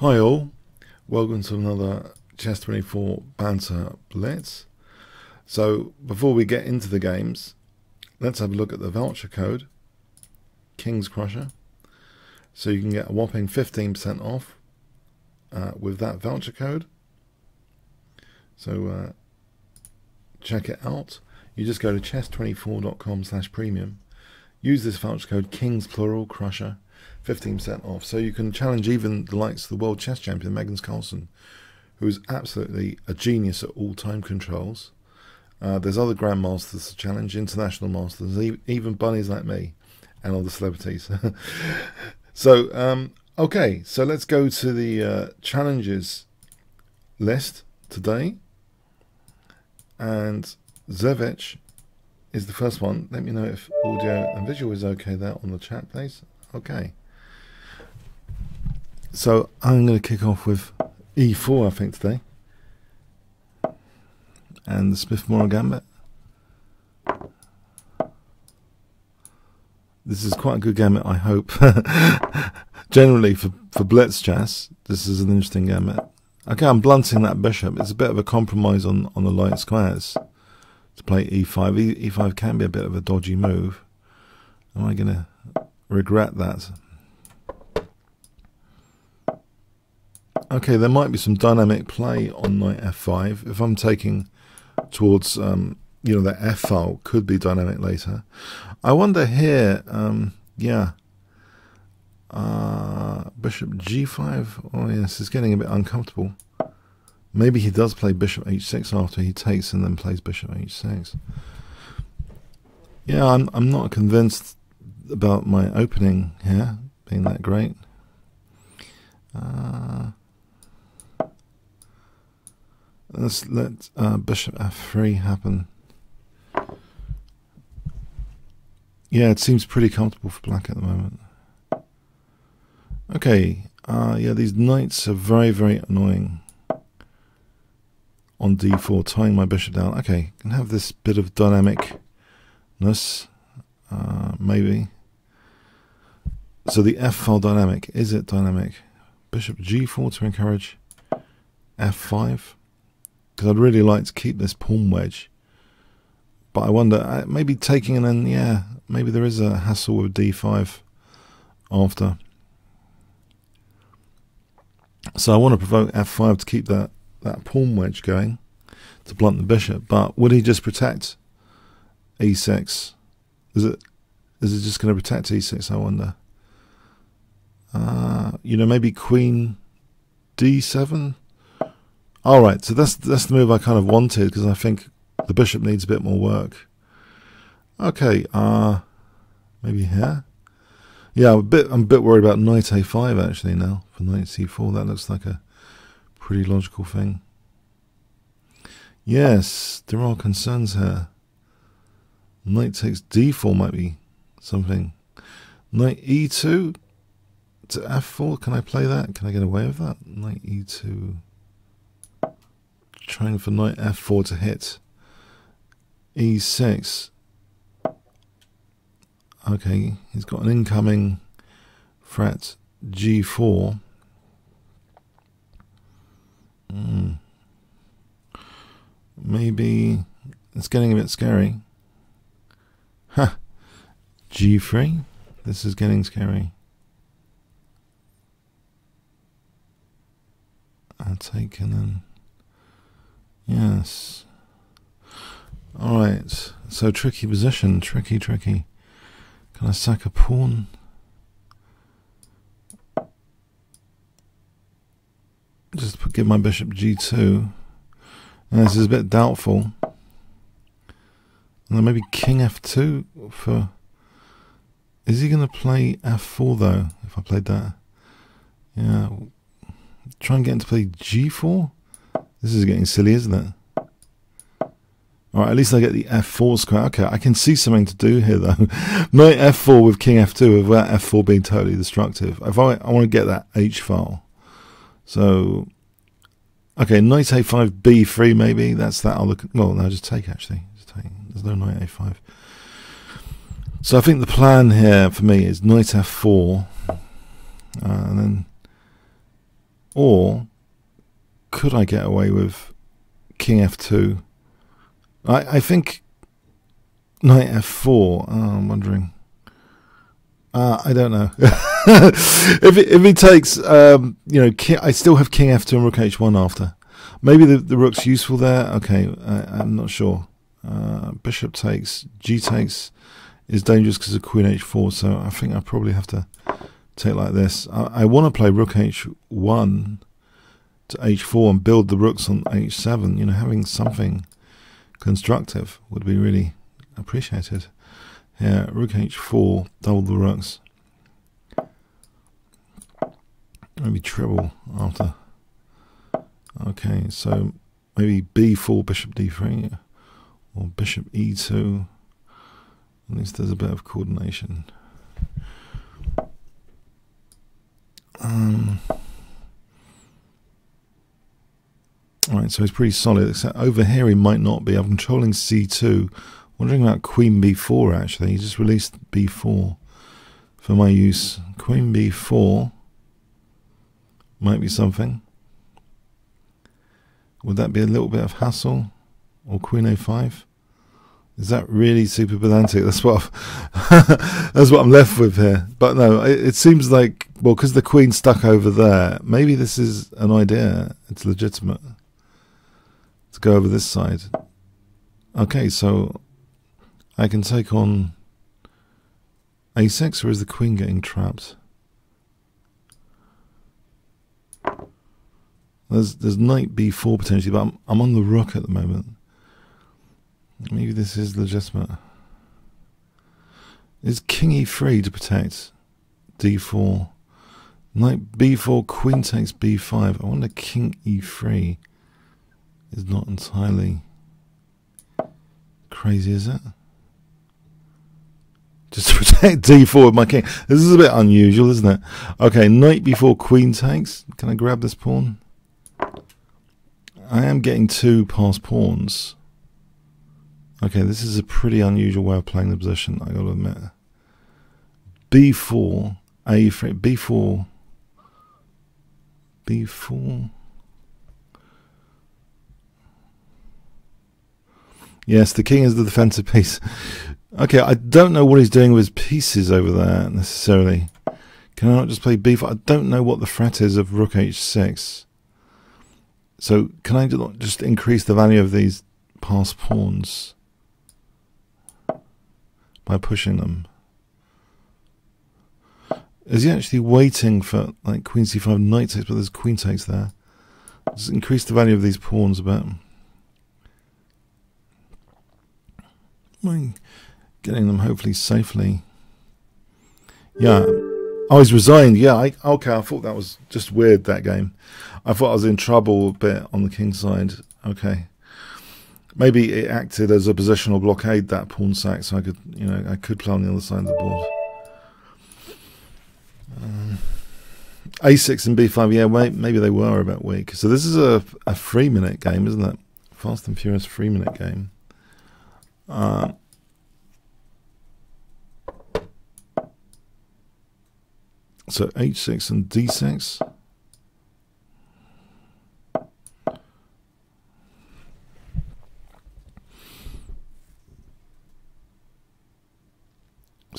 Hi all, welcome to another Chess 24 Banter Blitz. So before we get into the games, let's have a look at the voucher code, Kingscrusher. So you can get a whopping 15% off uh, with that voucher code. So uh, check it out. You just go to chess24.com slash premium. Use this voucher code King's Plural Crusher 15% off. So you can challenge even the likes of the world chess champion, Magnus Carlsen, who is absolutely a genius at all time controls. Uh, there's other grandmasters to challenge, international masters, even bunnies like me, and other celebrities. so, um, okay, so let's go to the uh, challenges list today. And Zevich is the first one. Let me know if audio and visual is okay there on the chat, please. Okay. So I'm going to kick off with e4, I think, today. And the Smith-Morra Gambit. This is quite a good gambit, I hope. Generally, for, for Blitz chess, this is an interesting gambit. Okay, I'm blunting that bishop. It's a bit of a compromise on, on the light squares to play e5. E, e5 can be a bit of a dodgy move. Am I going to regret that? Okay, there might be some dynamic play on knight f5. If I'm taking towards, um, you know, the f file could be dynamic later. I wonder here, um, yeah, uh, bishop g5. Oh yes, it's getting a bit uncomfortable. Maybe he does play bishop h6 after he takes and then plays bishop h6. Yeah, I'm I'm not convinced about my opening here being that great. Uh, Let's let uh, bishop f3 happen. Yeah, it seems pretty comfortable for black at the moment. Okay, uh, yeah, these knights are very, very annoying on d4, tying my bishop down. Okay, can have this bit of dynamicness, uh, maybe. So the f file dynamic, is it dynamic? Bishop g4 to encourage f5 because I'd really like to keep this pawn wedge. But I wonder, uh, maybe taking and then, yeah, maybe there is a hassle with d5 after. So I want to provoke f5 to keep that, that pawn wedge going to blunt the bishop. But would he just protect e6? Is it is it just going to protect e6, I wonder? Uh, you know, maybe queen d7? All right, so that's that's the move I kind of wanted because I think the bishop needs a bit more work. Okay, uh maybe here. Yeah, I'm a bit I'm a bit worried about knight a5 actually now for knight c4. That looks like a pretty logical thing. Yes, there are concerns here. Knight takes d4 might be something. Knight e2 to f4. Can I play that? Can I get away with that? Knight e2 trying for knight f4 to hit e6. Okay, he's got an incoming threat g4. Mm. Maybe it's getting a bit scary. Huh. G3. This is getting scary. I'll take and then. Yes. All right. So tricky position. Tricky, tricky. Can I sack a pawn? Just give my bishop g2. And this is a bit doubtful. And then maybe king f2 for... Is he going to play f4 though, if I played that? Yeah. Try and get him to play g4? This is getting silly, isn't it? Alright, at least I get the f4 square. Okay, I can see something to do here, though. Knight f4 with king f2 without f4 being totally destructive. If I, I want to get that h file. So, okay, knight a5, b3 maybe. That's that other... Well, no, just take, actually. Just take. There's no knight a5. So I think the plan here for me is knight f4. Uh, and then Or could I get away with king f2? I, I think knight f4. Oh, I'm wondering. Uh, I don't know. if it, if he takes, um, you know, king, I still have king f2 and rook h1 after. Maybe the, the rook's useful there. Okay, I, am not sure. Uh, bishop takes, g takes is dangerous because of queen h4. So I think I probably have to take like this. I, I want to play rook h1 to h4 and build the rooks on h7. You know, having something constructive would be really appreciated. Here, rook h4, double the rooks. Maybe treble after. Okay, so maybe b4, bishop d3, or bishop e2. At least there's a bit of coordination. Um, Right, so it's pretty solid, except over here he might not be. I'm controlling c2. Wondering about queen b4, actually. He just released b4 for my use. Queen b4 might be something. Would that be a little bit of hassle? Or queen a5? Is that really super pedantic? That's what that's what I'm left with here. But no, it, it seems like well, because the queen stuck over there. Maybe this is an idea. It's legitimate to go over this side. Okay, so I can take on a6, or is the queen getting trapped? There's there's knight b4 potentially, but I'm, I'm on the rook at the moment. Maybe this is legitimate. Is king e3 to protect d4? Knight b4, queen takes b5. I wonder king e3 is not entirely crazy, is it? Just to protect d4 with my king. This is a bit unusual, isn't it? Okay, knight before queen takes. Can I grab this pawn? I am getting two passed pawns. Okay, this is a pretty unusual way of playing the position, I gotta admit. b4, a3, b4, b4. Yes, the king is the defensive piece. Okay, I don't know what he's doing with his pieces over there necessarily. Can I not just play b4? I don't know what the threat is of rook h6. So can I just increase the value of these passed pawns by pushing them? Is he actually waiting for like queen c5 knight takes, but there's queen takes there? Just increase the value of these pawns a bit. getting them hopefully safely. Yeah. Oh, he's resigned. Yeah, I, okay. I thought that was just weird, that game. I thought I was in trouble a bit on the king's side. Okay. Maybe it acted as a positional blockade, that pawn sack, so I could, you know, I could play on the other side of the board. Um, A6 and B5, yeah, wait, maybe they were a bit weak. So this is a, a three minute game, isn't it? Fast and Furious three minute game. Uh, so h6 and d6.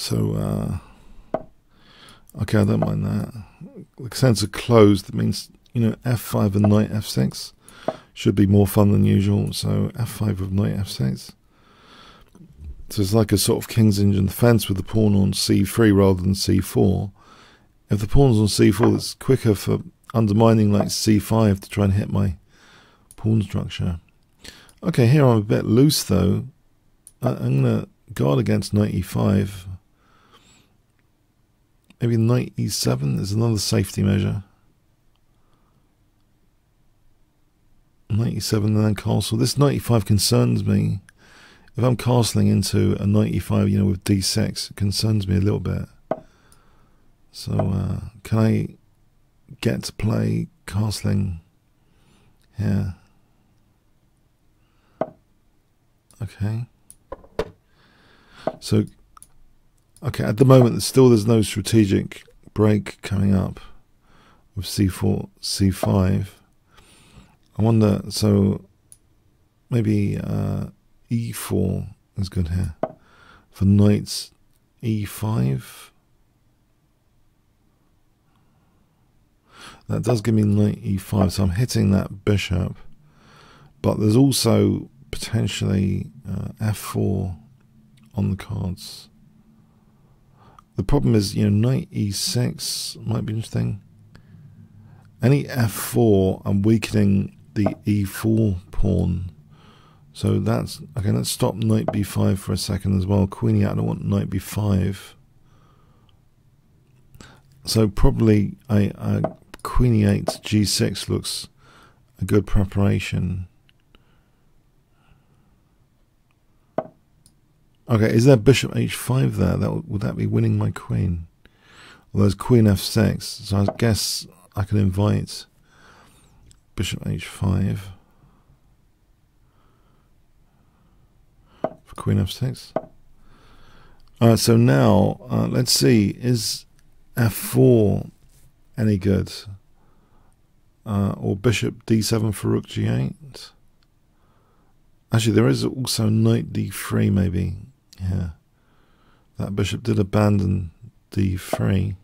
So, uh, okay, I don't mind that. The sense of closed, that means, you know, f5 and knight f6 should be more fun than usual. So f5 with knight f6. So it's like a sort of King's Indian defence with the pawn on c3 rather than c4. If the pawn's on c4, it's quicker for undermining like c5 to try and hit my pawn structure. Okay, here I'm a bit loose though. I'm going to guard against knight e5. Maybe e7 is another safety measure. E7 and then castle. This e5 concerns me if I'm castling into a 95, you know, with d6, it concerns me a little bit. So, uh, can I get to play castling here? Okay. So, okay, at the moment, still there's no strategic break coming up with c4, c5. I wonder, so maybe uh, e4 is good here. For knights, e5. That does give me knight e5, so I'm hitting that bishop. But there's also potentially uh, f4 on the cards. The problem is, you know, knight e6 might be interesting. Any f4, I'm weakening the e4 pawn. So that's okay. Let's stop knight b5 for a second as well. Queenie, I don't want knight b5. So probably a, a queen e8 g6 looks a good preparation. Okay, is there bishop h5 there? That would that be winning my queen? Well, there's queen f6, so I guess I can invite bishop h5. for queen f6. Uh, so now, uh, let's see, is f4 any good? Uh, or bishop d7 for rook g8? Actually, there is also knight d3 maybe. Yeah. That bishop did abandon d3.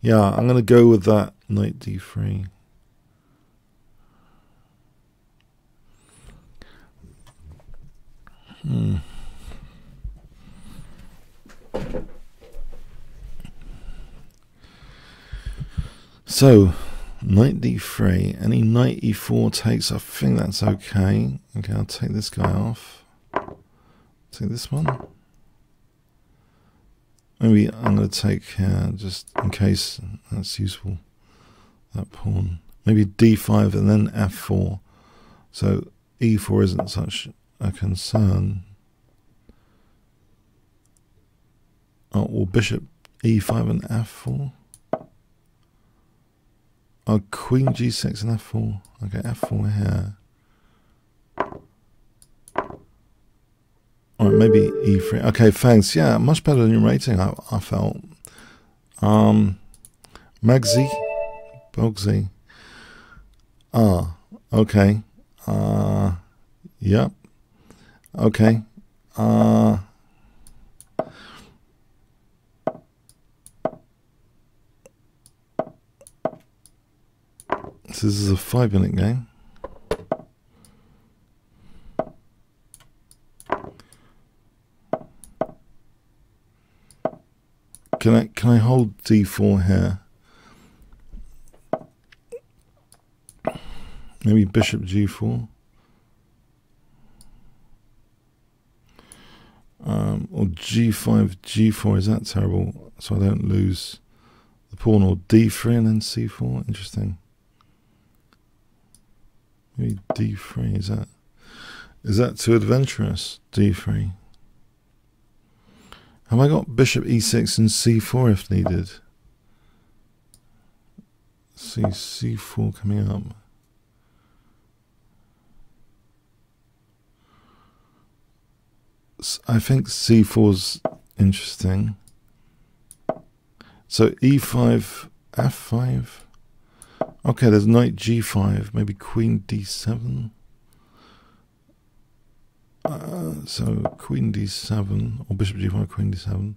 Yeah, I'm going to go with that knight d3. Hmm. So, knight d3, any knight e4 takes, I think that's okay. Okay, I'll take this guy off. Take this one. Maybe I'm going to take just in case that's useful, that pawn. Maybe d5 and then f4. So e4 isn't such a concern. Oh, or bishop e5 and f4. Oh, queen g6 and f4. Okay, f4 here. Alright, maybe e3. Okay, thanks. Yeah, much better than your rating, I, I felt. Um, Magzi, Bogsy. Ah, okay. Uh, yep. Okay. Uh, this is a five minute game. Can I can I hold d4 here? Maybe bishop g4. Um, or g5, g4, is that terrible? So I don't lose the pawn, or d3 and then c4. Interesting. Maybe d3, is that is that too adventurous? d3. Have I got bishop e6 and c4 if needed? see c4 coming up. I think c4's interesting. So e5, f5. Okay, there's knight g5, maybe queen d7. So queen d7 or bishop g5, queen d7.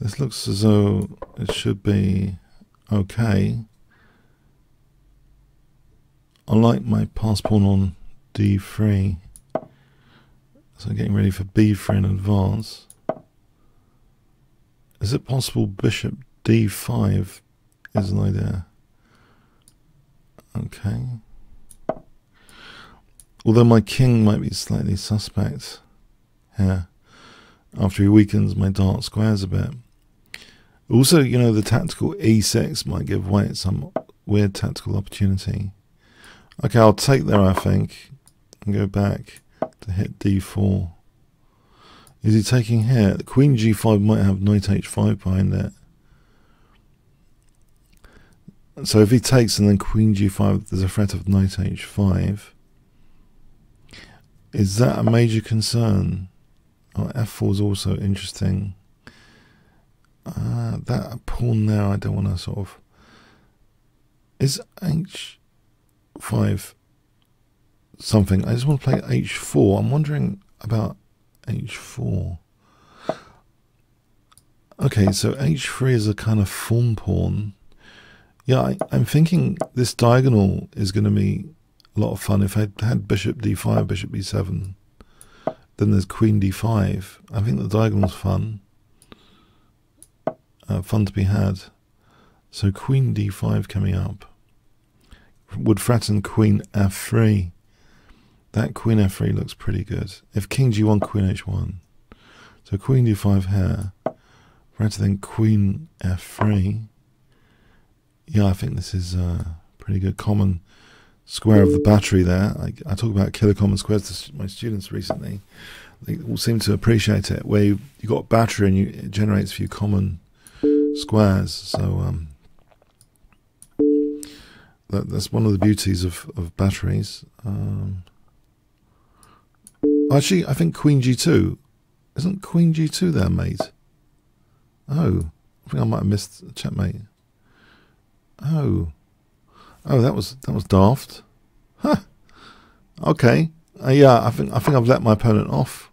This looks as though it should be okay. I like my pass pawn on d3. So getting ready for b3 in advance. Is it possible bishop d5 is an idea? Okay. Although my king might be slightly suspect here after he weakens my dark squares a bit. Also, you know, the tactical e6 might give white some weird tactical opportunity. Okay, I'll take there, I think, and go back to hit d4. Is he taking here? Queen g5 might have knight h5 behind it. So if he takes and then queen g5, there's a threat of knight h5. Is that a major concern? Oh, f4 is also interesting. Uh, that pawn there, I don't want to sort of. Is h5 something? I just want to play h4. I'm wondering about h4. Okay, so h3 is a kind of thorn pawn. Yeah, I, am thinking this diagonal is going to be a lot of fun. If I had bishop d5, bishop b7, then there's queen d5. I think the diagonal's fun. Uh, fun to be had. So queen d5 coming up would threaten queen f3. That queen f3 looks pretty good. If king g1, queen h1. So queen d5 here. Rather than queen f3. Yeah, I think this is a pretty good common square of the battery there. I, I talk about killer common squares to my students recently. They all seem to appreciate it, where you, you got battery and you, it generates a few common squares. So um, that, that's one of the beauties of, of batteries. Um, actually, I think Queen G2 isn't Queen G2 there, mate. Oh, I think I might have missed checkmate. Oh, oh, that was that was daft. Huh. Okay. Uh, yeah, I think I think I've let my opponent off.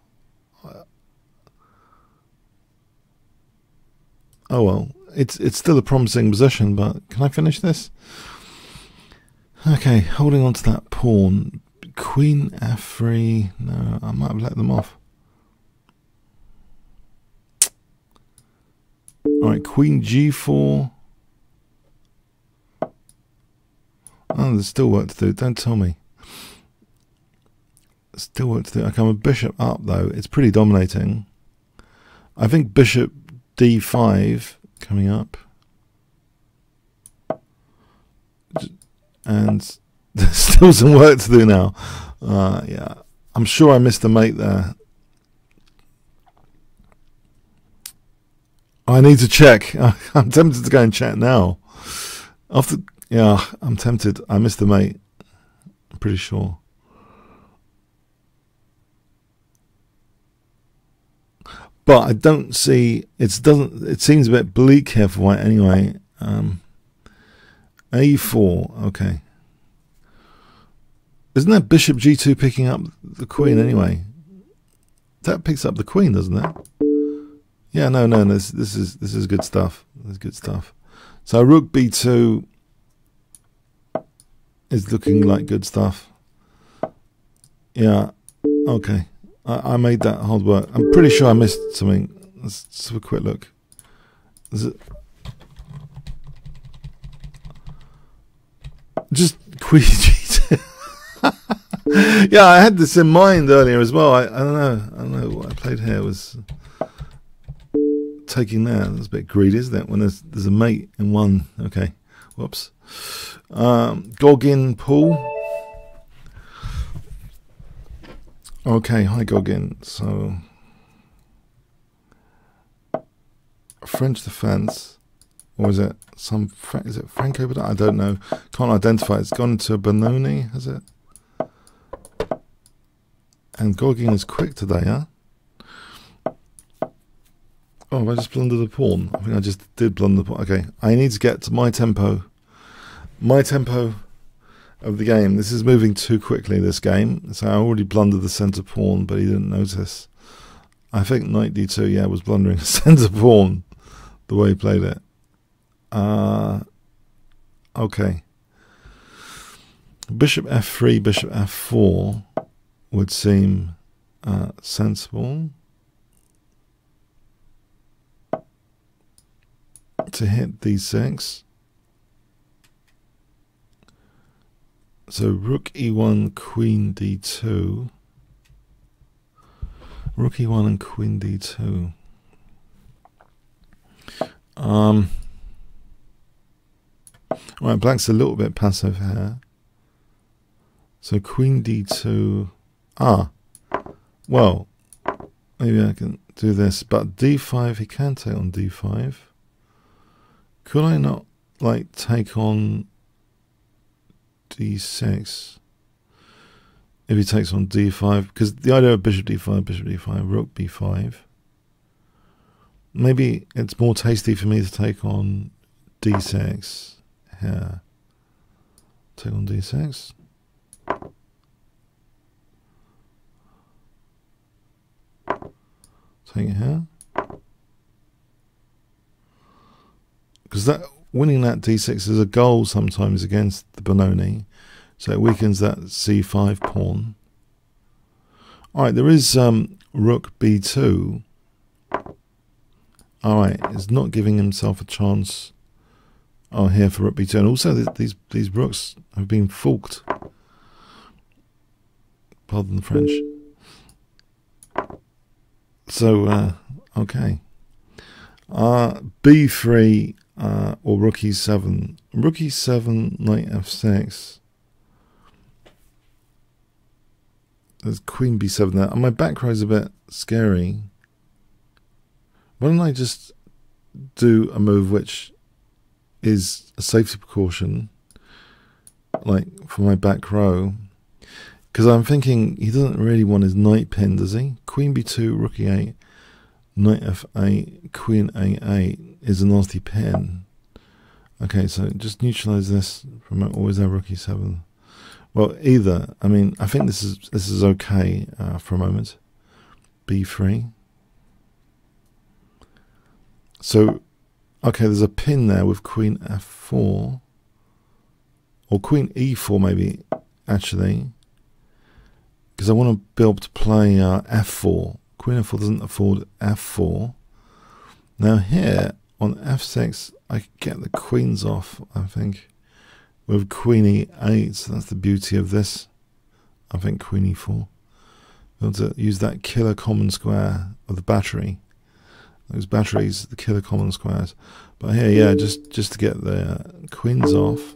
Oh well, it's it's still a promising position, but can I finish this? Okay, holding on to that pawn. Queen f3. No, I might have let them off. Alright, Queen g4. Oh, there's still work to do. Don't tell me. Still work to do. Okay, I'm a bishop up, though. It's pretty dominating. I think bishop d5 coming up. and there's still some work to do now. Uh, yeah, I'm sure I missed a mate there. I need to check. I'm tempted to go and check now. After, yeah, I'm tempted. I missed the mate. I'm pretty sure. But I don't see. It doesn't. It seems a bit bleak here for white anyway. Um, a4, okay. Isn't that bishop g2 picking up the queen anyway? That picks up the queen, doesn't it? Yeah, no, no, this this is this is good stuff. This is good stuff. So rook b2 is looking like good stuff. Yeah, okay. I, I made that hard work. I'm pretty sure I missed something. Let's, let's have a quick look. Just Queen yeah, I had this in mind earlier as well. I, I don't know. I don't know what I played here was taking that. That's a bit greedy, isn't it? When there's there's a mate in one. Okay, whoops. Um, Goggin Pool. Okay, hi Goggin. So French defense, or is it? some is it Franco? But I don't know. Can't identify. It's gone to Benoni, has it? And Goggin is quick today, huh? Oh, I just blundered the pawn. I think I just did blunder the pawn. Okay, I need to get to my tempo. My tempo of the game. This is moving too quickly, this game. So I already blundered the centre pawn, but he didn't notice. I think knight d2, yeah, was blundering the centre pawn the way he played it. Uh, okay. Bishop f3, bishop f4 would seem uh, sensible to hit d6. So rook e1, queen d2. Rook e1 and queen d2. Um, Right, black's a little bit passive here. So queen d2. Ah, well, maybe I can do this. But d5, he can take on d5. Could I not, like, take on d6? If he takes on d5, because the idea of bishop d5, bishop d5, rook b5. Maybe it's more tasty for me to take on d6 here. take on d6. Take it here. Because that winning that d6 is a goal sometimes against the Benoni. So it weakens that c5 pawn. Alright, there is um, rook b2. Alright, it's not giving himself a chance oh, here for rook b2. And also these, these rooks have been forked. Pardon the French. So, uh, okay. Uh, b3 uh, or rook e7. Rook e7, knight f6. There's queen b7 there. And my back row is a bit scary. Why don't I just do a move which is a safety precaution, like for my back row? Because I'm thinking he doesn't really want his knight pinned, does he? Queen b2, rook e8, knight f8, queen a8 is a nasty pin. Okay, so just neutralize this from always have rook e7. Well, either. I mean, I think this is this is okay uh, for a moment. B3. So, okay, there's a pin there with queen f4. Or queen e4 maybe, actually. Because I want to be able to play uh, f4. Queen f4 doesn't afford f4. Now here, on f6, I get the queens off, I think with queen e8. So that's the beauty of this. I think queen e4. Be able to use that killer common square of the battery. Those batteries, the killer common squares. But here, yeah, just just to get the queens off.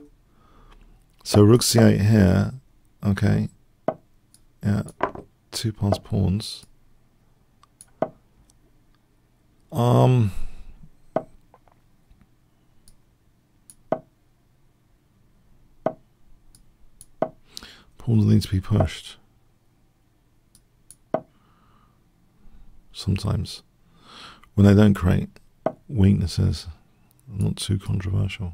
So rook c8 here. Okay. Yeah, two pass pawns. Um. Pawns need to be pushed. Sometimes. When they don't create weaknesses. Not too controversial.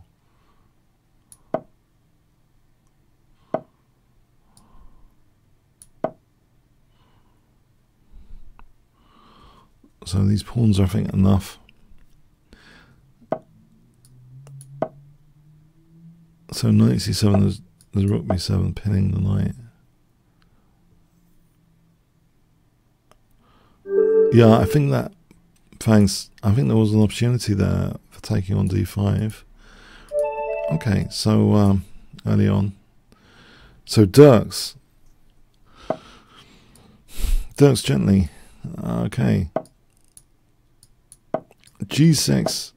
So these pawns are, I think, enough. So knight c7 is there's rook b7 pinning the knight. Yeah, I think that thanks. I think there was an opportunity there for taking on d5. Okay, so um, early on. So Dirks. Dirks gently. Okay. G6,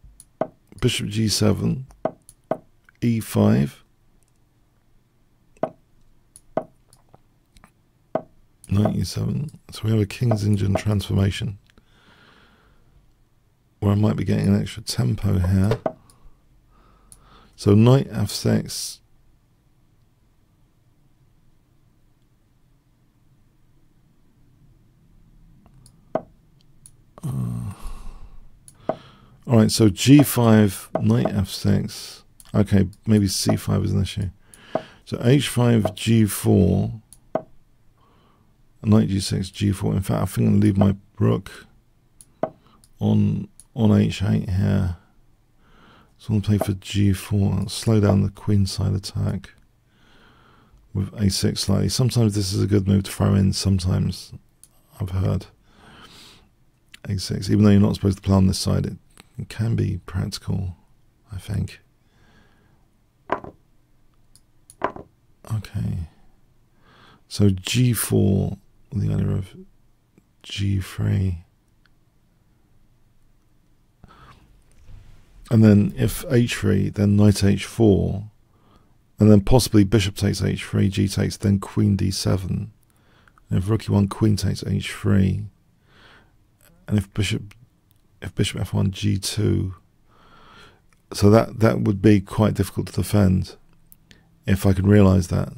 Bishop G7, E5. Ninety-seven. So we have a King's Indian transformation. Where I might be getting an extra tempo here. So knight f6. Uh, all right, so g5, knight f6. Okay, maybe c5 is an issue. So h5, g4 knight g6, g4. In fact, I think I'm going to leave my rook on on h8 here. So I'm going to play for g4. I'll slow down the queen side attack with a6 slightly. Sometimes this is a good move to throw in. Sometimes I've heard a6. Even though you're not supposed to play on this side, it, it can be practical, I think. Okay. So g4 the owner of g3. And then if h3, then knight h4, and then possibly bishop takes h3, g takes, then queen d7. And if rook e1, queen takes h3, and if bishop if bishop f1, g2, so that that would be quite difficult to defend if I can realise that.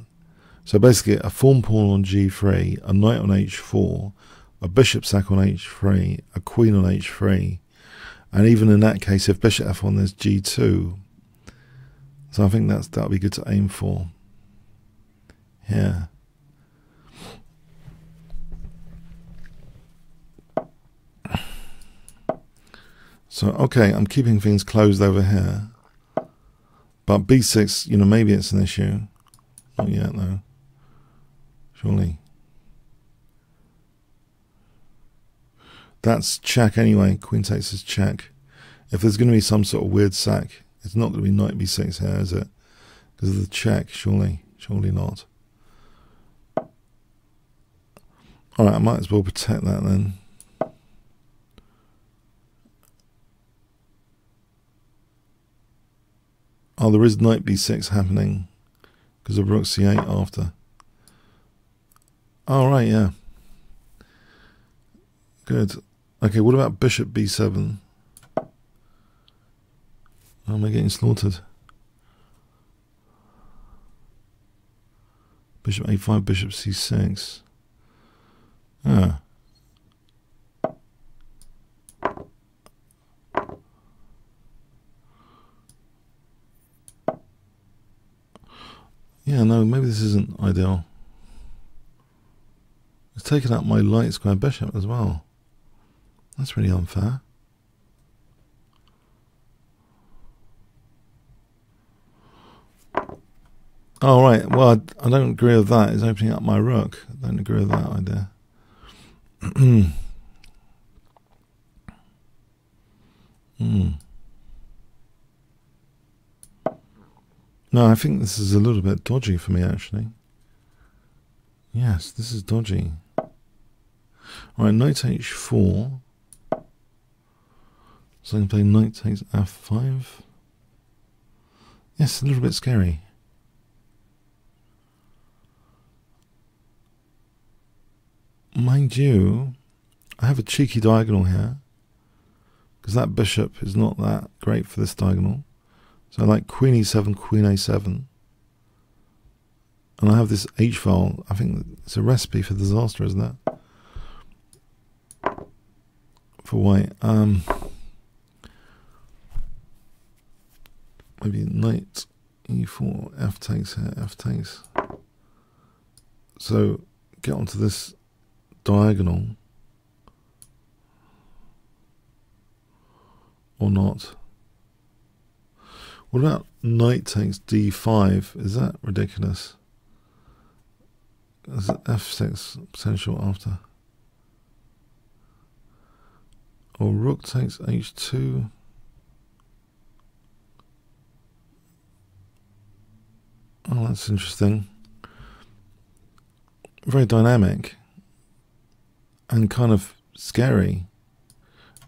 So basically, a pawn pawn on g3, a knight on h4, a bishop sack on h3, a queen on h3, and even in that case, if bishop f1, there's g2. So I think that's that'll be good to aim for. here. So, okay, I'm keeping things closed over here. But b6, you know, maybe it's an issue. Not yet, though. Surely. That's check anyway. Queen takes his check. If there's going to be some sort of weird sack, it's not going to be knight b6 here, is it? Because of the check, surely. Surely not. Alright, I might as well protect that then. Oh, there is knight b6 happening because of rook c8 after. All oh, right, yeah. Good. Okay, what about bishop b7? am I getting slaughtered? Bishop a5, bishop c6. Ah. Yeah, no, maybe this isn't ideal. It's taken out my light square bishop as well. That's really unfair. Oh, right. Well, I, I don't agree with that. It's opening up my rook. I don't agree with that idea. hmm. No, I think this is a little bit dodgy for me, actually. Yes, this is dodgy. All right, knight h4. So I can play knight takes f5. Yes, a little bit scary. Mind you, I have a cheeky diagonal here because that bishop is not that great for this diagonal. So like queen e7, queen a7. And I have this h file. I think it's a recipe for disaster, isn't it? For white. Um, maybe knight e4, f takes here, f takes. So get onto this diagonal. Or not. What about knight takes d5? Is that ridiculous? Is it f6 potential after? Or rook takes h2? Oh, that's interesting. Very dynamic and kind of scary.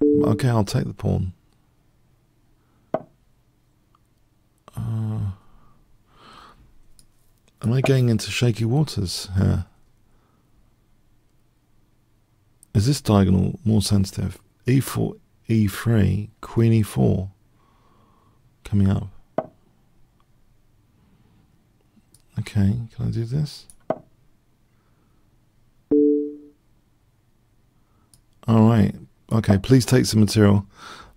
Okay, I'll take the pawn. Uh, am I going into shaky waters here? Is this diagonal more sensitive? e4, e3, queen e4 coming up. Okay, can I do this? All right. Okay, please take some material.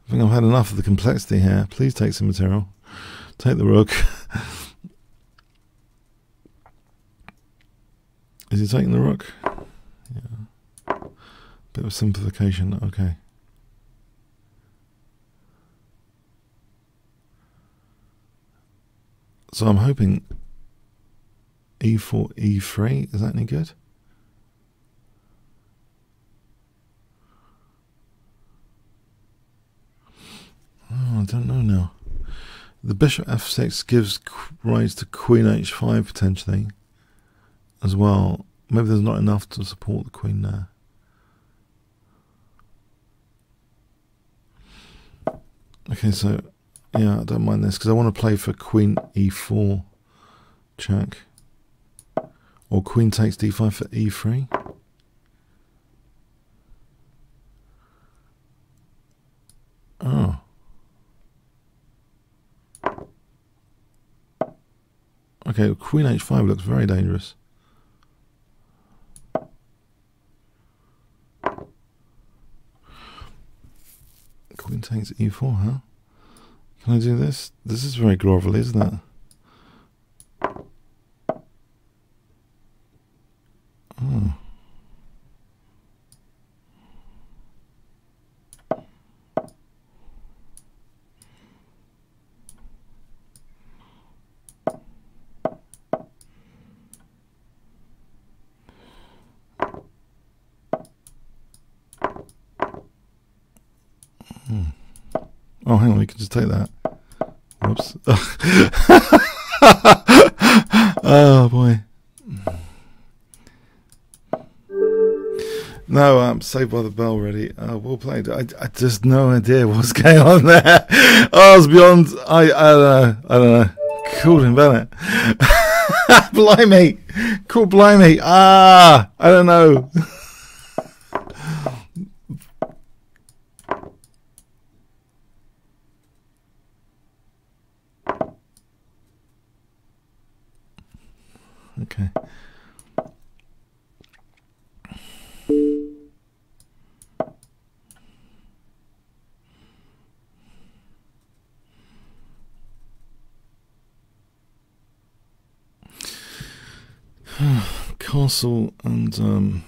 I think I've had enough of the complexity here. Please take some material. Take the rook. Is he taking the rook? Yeah. Bit of simplification. Okay. So I'm hoping e4, e3. Is that any good? Oh, I don't know now. The bishop f6 gives rise to queen h5 potentially as well. Maybe there's not enough to support the queen there. Okay, so yeah, I don't mind this because I want to play for queen e4 check. Or queen takes d5 for e3. Oh. Okay, queen h5 looks very dangerous. Queen takes e4, huh? Can I do this? This is very grovelly, isn't it? Oh, hang on, we can just take that. Whoops. oh boy. No, I'm saved by the bell already. Uh, well played. I, I just no idea what's going on there. Oh, it's beyond. I, I don't know. I don't know. Cool and Bennett. blimey. Cool, blimey. Ah, I don't know. Okay. Castle and um,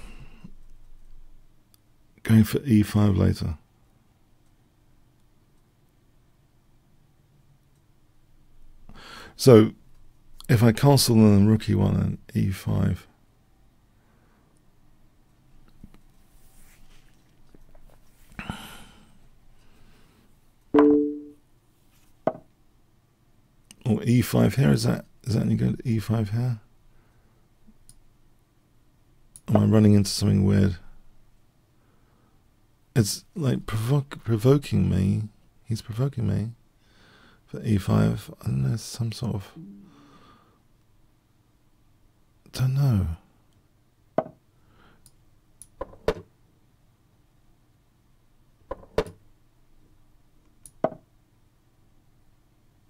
going for e5 later. So if I castle and rook e1 and e5. Or e5 here, is that is that any good? E5 here? Am I running into something weird? It's like provoke, provoking me. He's provoking me for e5. I don't know, some sort of. Don't know.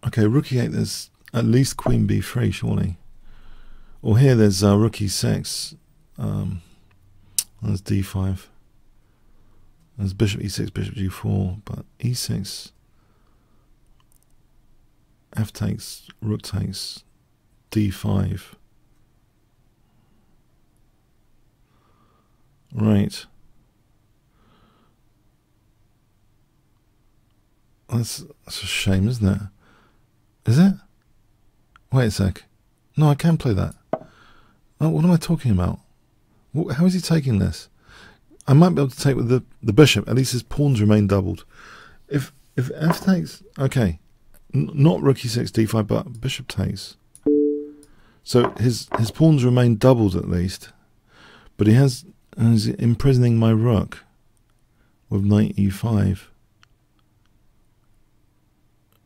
Okay, rook e8, there's at least queen b3, surely. Or here there's uh, rook e6. Um, that's d5. There's bishop e6, bishop g4, but e6, f takes, rook takes, d5. Right. That's, that's a shame, isn't it? Is it? Wait a sec. No, I can play that. Oh, what am I talking about? How is he taking this? I might be able to take with the, the bishop. At least his pawns remain doubled. If if f takes, okay, N not rook e6 d5, but bishop takes. So his his pawns remain doubled at least, but he has he's imprisoning my rook with knight e5.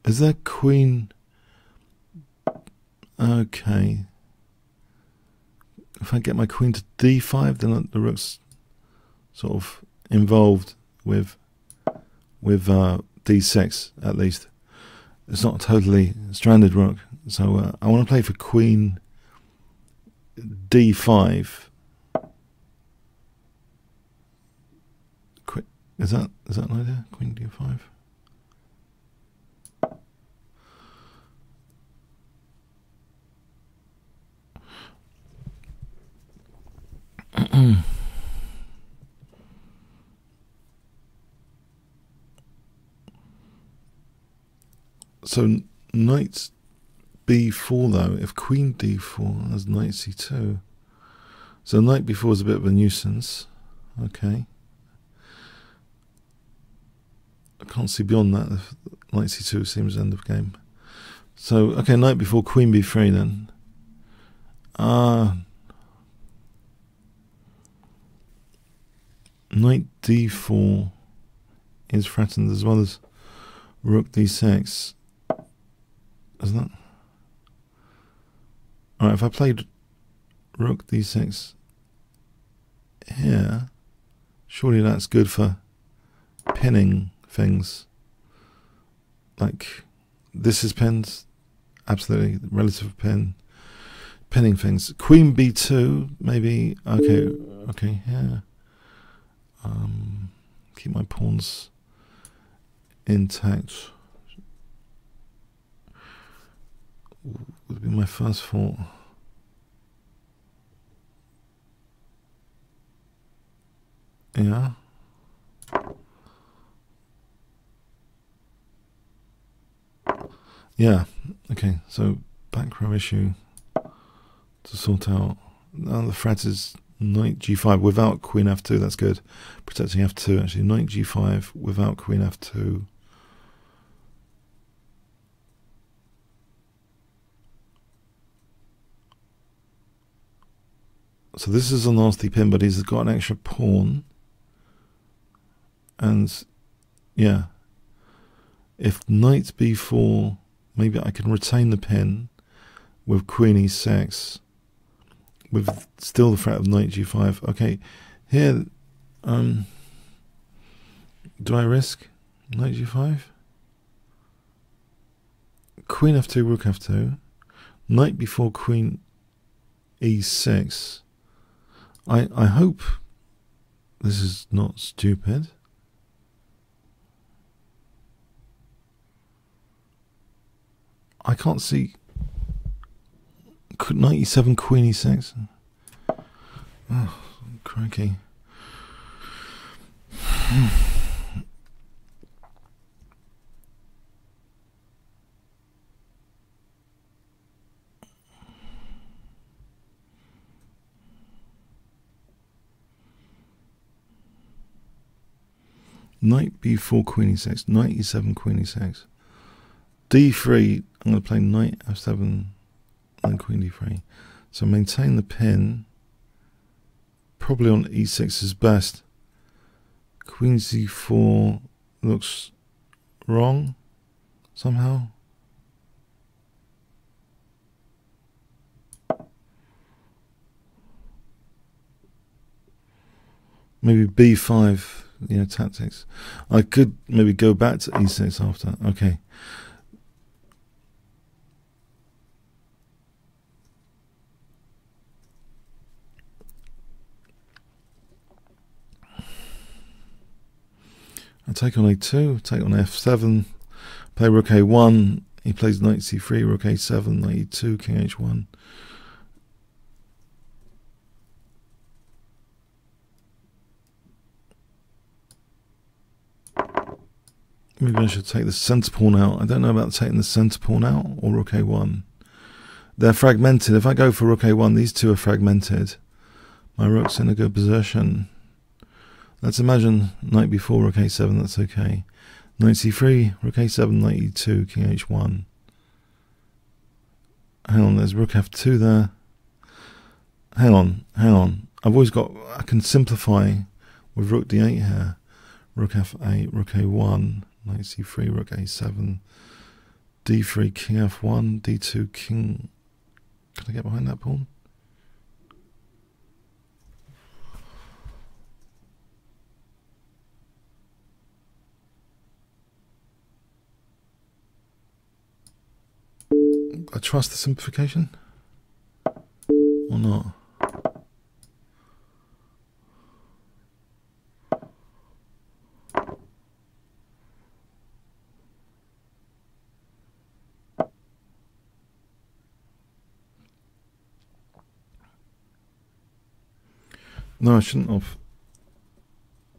Is that queen? Okay. If I get my queen to d5, then the rook's sort of involved with with uh, d6 at least. It's not totally stranded rook. So uh, I want to play for queen d5. Is that is that an idea? Queen d5. so knight b4 though, if queen d4 has knight c2. So knight b4 is a bit of a nuisance. Okay. I can't see beyond that. Knight c2 seems end of game. So, okay, knight b4 queen b3 then. Ah, uh, Knight d4 is threatened as well as rook d6. Isn't that? Alright, if I played rook d6 here, surely that's good for pinning things. Like, this is pinned, absolutely, relative pin, pinning things. Queen b2, maybe, okay, okay, yeah. Um, keep my pawns intact. Would be my first thought. Yeah. Yeah. Okay. So back row issue to sort out. Now the threat is knight g5 without queen f2. That's good. Protecting f2 actually. Knight g5 without queen f2. So this is a nasty pin, but he's got an extra pawn. And yeah, if knight b4 maybe I can retain the pin with queen e6 with still the threat of knight g5. Okay, here, um, do I risk knight g5? Queen f2, rook f2, knight b4 queen e6. I I hope this is not stupid. I can't see. Could 97 Queen e6? Oh, cranky. Knight hmm. b4, queen e6, knight e7, queen e6. d3, I'm going to play knight f7 and queen d3. So maintain the pin. Probably on e6 is best. Queen c4 looks wrong somehow. Maybe b5 you know, tactics. I could maybe go back to e6 after. Okay. I take on a2, take on f7, play rook a1, he plays knight c3, rook a7, knight e2, king h1. Maybe I should take the centre pawn out. I don't know about taking the centre pawn out or rook a1. They're fragmented. If I go for rook a1, these two are fragmented. My rook's in a good position. Let's imagine knight b4, rook a7, that's okay. Knight c3, rook a7, knight e2, king h1. Hang on, there's rook f2 there. Hang on, hang on. I've always got, I can simplify with rook d8 here. Rook f8, rook a1, knight c3, rook a7, d3, king f1, d2, king. Can I get behind that pawn? I trust the simplification or not? No, I shouldn't have.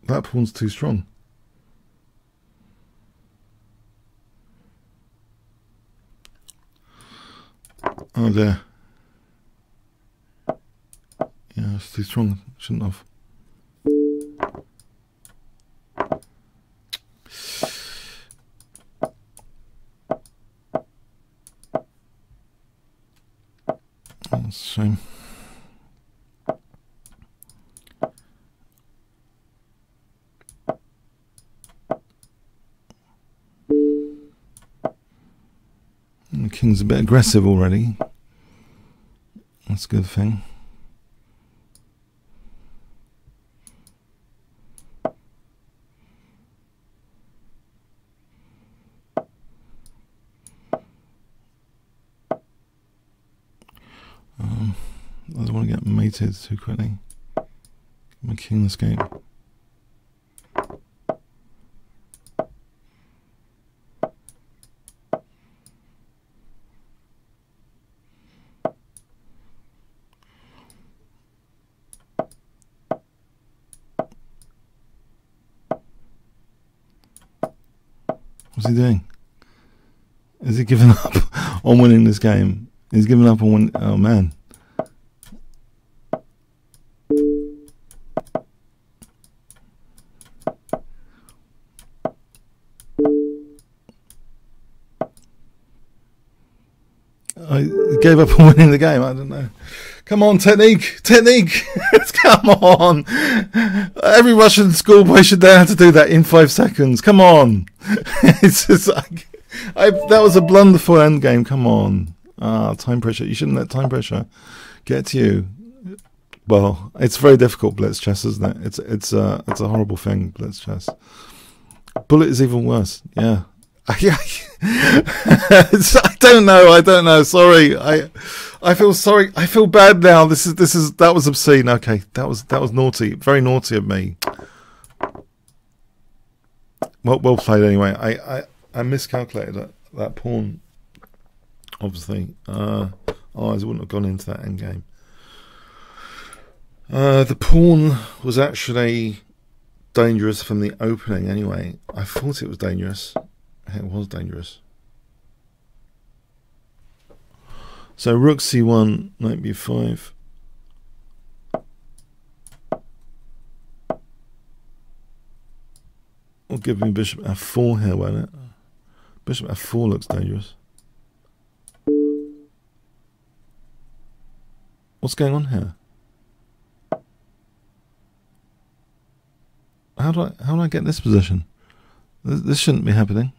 That pawn's too strong. Oh there. Yeah, it's too strong. Shouldn't have. That's a shame. The king's a bit aggressive already. That's a good thing. Um, I don't want to get mated too quickly. My king escape. What's he doing? Is he giving up on winning this game? He's giving up on winning. Oh man. Oh, I gave up on winning the game. I don't know. Come on, technique, technique. Come on. Every Russian schoolboy should know how to do that in five seconds. Come on. it's just like, I, that was a blunderful end game. Come on. Ah, time pressure. You shouldn't let time pressure get to you. Well, it's very difficult blitz chess, isn't it? It's it's uh, it's a horrible thing, blitz chess. Bullet is even worse. Yeah. I don't know. I don't know. Sorry. I I feel sorry. I feel bad now. This is this is that was obscene. Okay, that was that was naughty. Very naughty of me. Well, well played anyway. I I, I miscalculated that, that pawn. Obviously, uh, eyes wouldn't have gone into that endgame. Uh, the pawn was actually dangerous from the opening anyway. I thought it was dangerous. It was dangerous. So rook c1, knight b5. We'll give me bishop f4 here, won't it? Bishop f4 looks dangerous. What's going on here? How do I how do I get this position? This, this shouldn't be happening.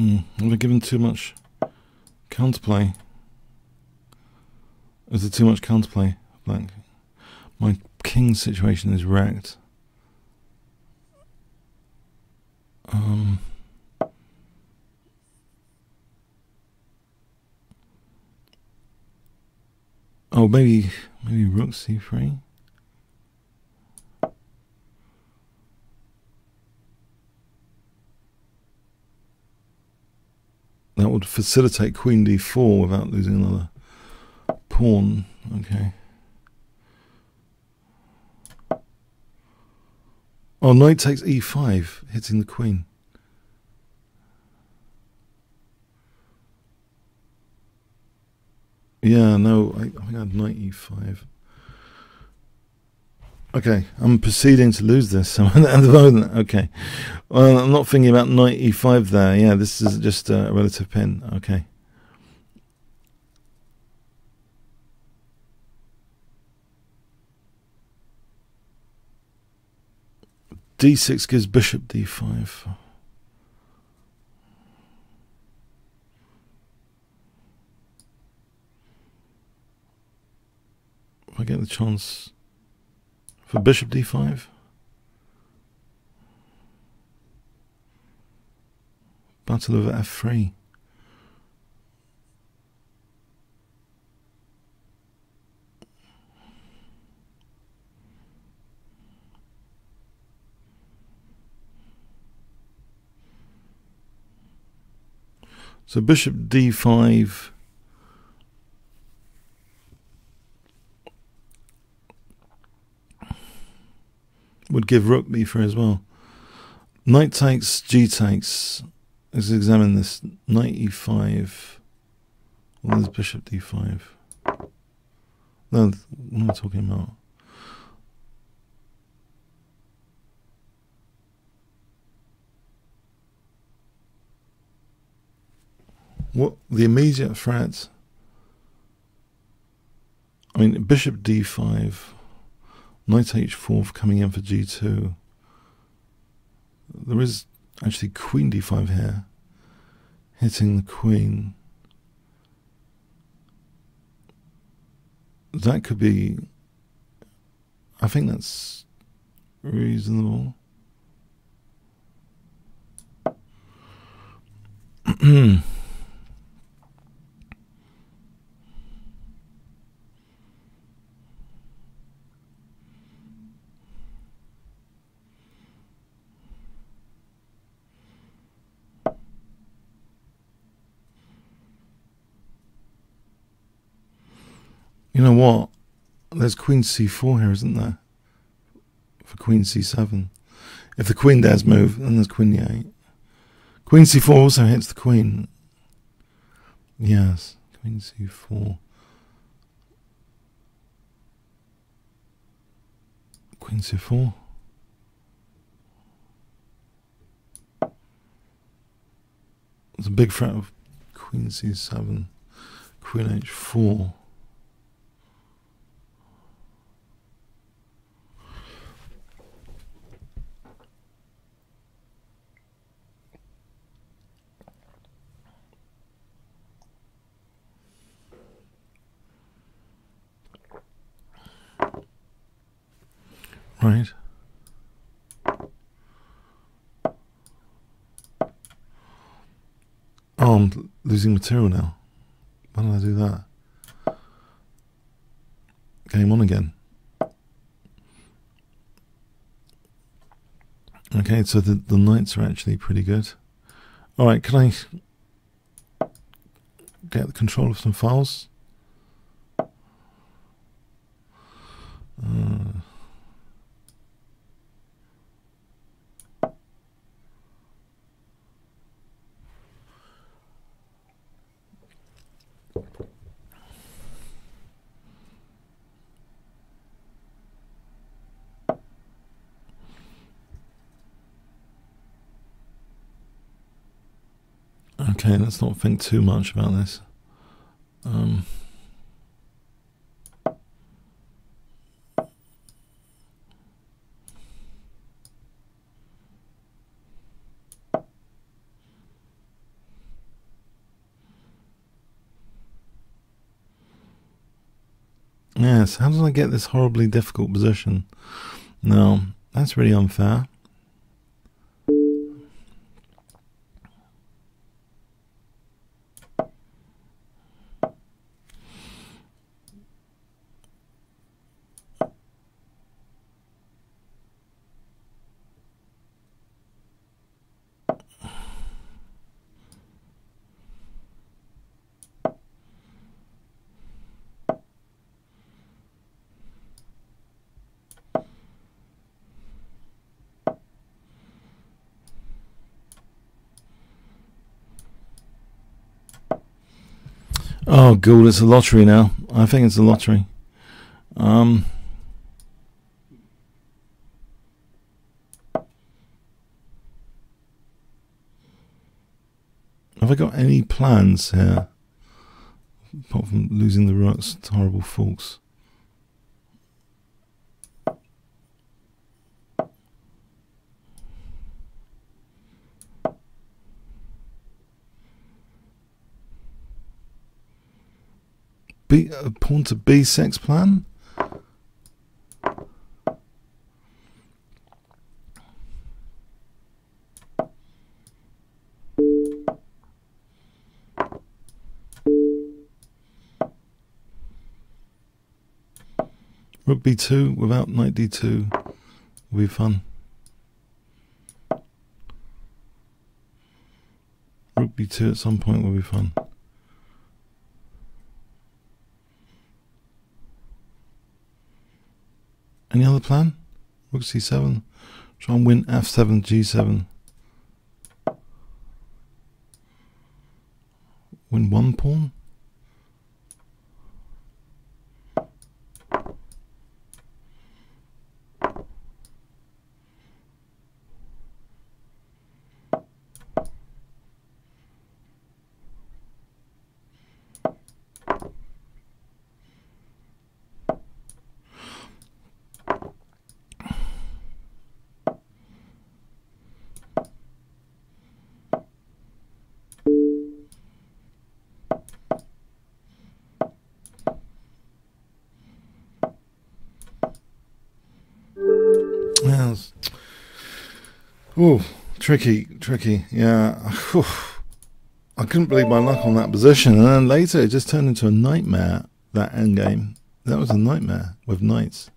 Mm, am I giving too much counterplay? Is there too much counterplay? Like, my king situation is wrecked. Um. Oh, maybe maybe rook c3. That would facilitate queen d4 without losing another pawn. Okay. Oh, knight takes e5, hitting the queen. Yeah, no, I, I think I had knight e5. Okay, I'm proceeding to lose this at the moment. Okay, well, I'm not thinking about e5 there. Yeah, this is just a relative pin. Okay. d6 gives bishop d5. If I get the chance for bishop d5. Battle of f3. So bishop d5 would give rook b3 as well. Knight takes, g takes. Let's examine this. Knight e5. Well, there's bishop d5. No, what am I talking about? What the immediate threat? I mean, bishop d5. Knight h4 coming in for g2. There is actually queen d5 here, hitting the queen. That could be. I think that's reasonable. You know what? There's queen c4 here, isn't there? For queen c7. If the queen does move, then there's queen e8. Queen c4 also hits the queen. Yes, queen c4. Queen c4. There's a big threat of queen c7, queen h4. Right. Oh, I'm losing material now. Why did I do that? Game on again. Okay, so the, the knights are actually pretty good. Alright, can I get the control of some files? Uh, Okay, not think too much about this. Um, Yes, how did I get this horribly difficult position? No, that's really unfair. Oh, God, it's a lottery now. I think it's a lottery. Um, have I got any plans here? Apart from losing the to horrible forks. B, uh, pawn to b6 plan? Rook b2 without knight d2 will be fun. Rook b2 at some point will be fun. Plan? Rook c7. Try and win f7, g7. Win one pawn. Oh, tricky, tricky. Yeah. I couldn't believe my luck on that position. And then later it just turned into a nightmare, that end game, That was a nightmare with knights.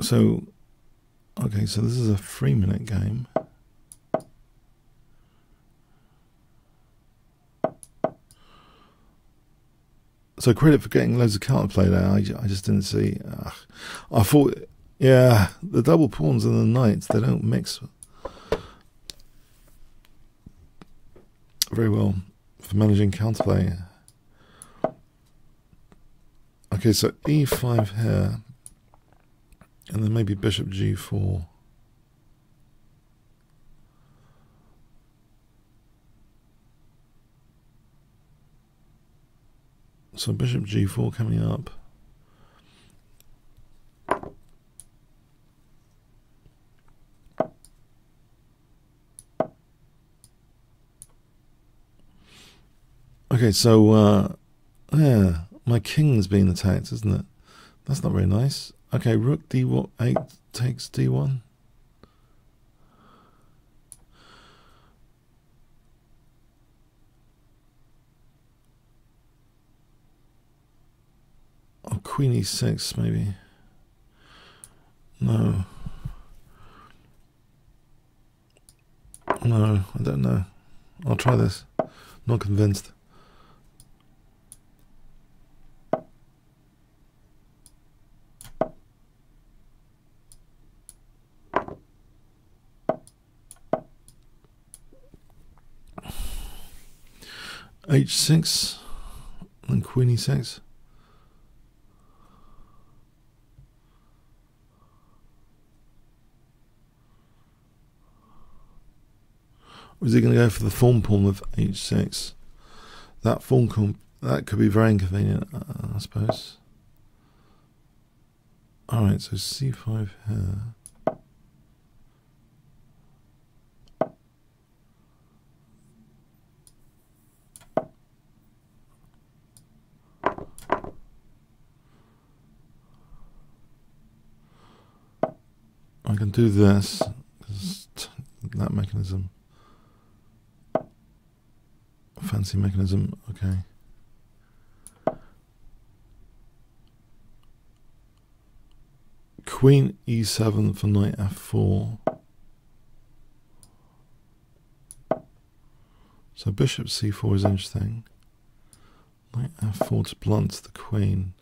So, okay, so this is a three minute game. So credit for getting loads of counterplay there. I, I just didn't see. Ugh. I thought, yeah, the double pawns and the knights they don't mix very well for managing counterplay. Okay, so e5 here, and then maybe bishop g4. So bishop g4 coming up. Okay, so uh, yeah, my king's being attacked, isn't it? That's not very nice. Okay, rook d8 takes d1. Oh, queen e6 maybe. No. No, I don't know. I'll try this. Not convinced. h6 and queen e6. Or is he going to go for the thorn pawn with h6? That thorn pawn, that could be very inconvenient, uh, I suppose. Alright, so c5 here. I can do this that mechanism fancy mechanism. Okay. Queen e7 for knight f4 so bishop c4 is interesting. Knight f4 to blunt the queen.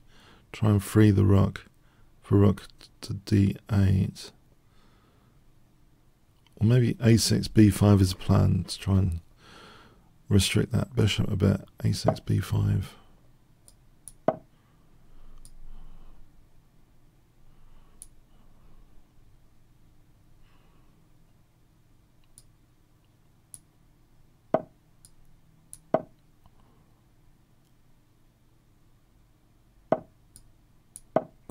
Try and free the rook for rook to d8 or maybe a6, b5 is a plan to try and restrict that bishop a bit. a6, b5.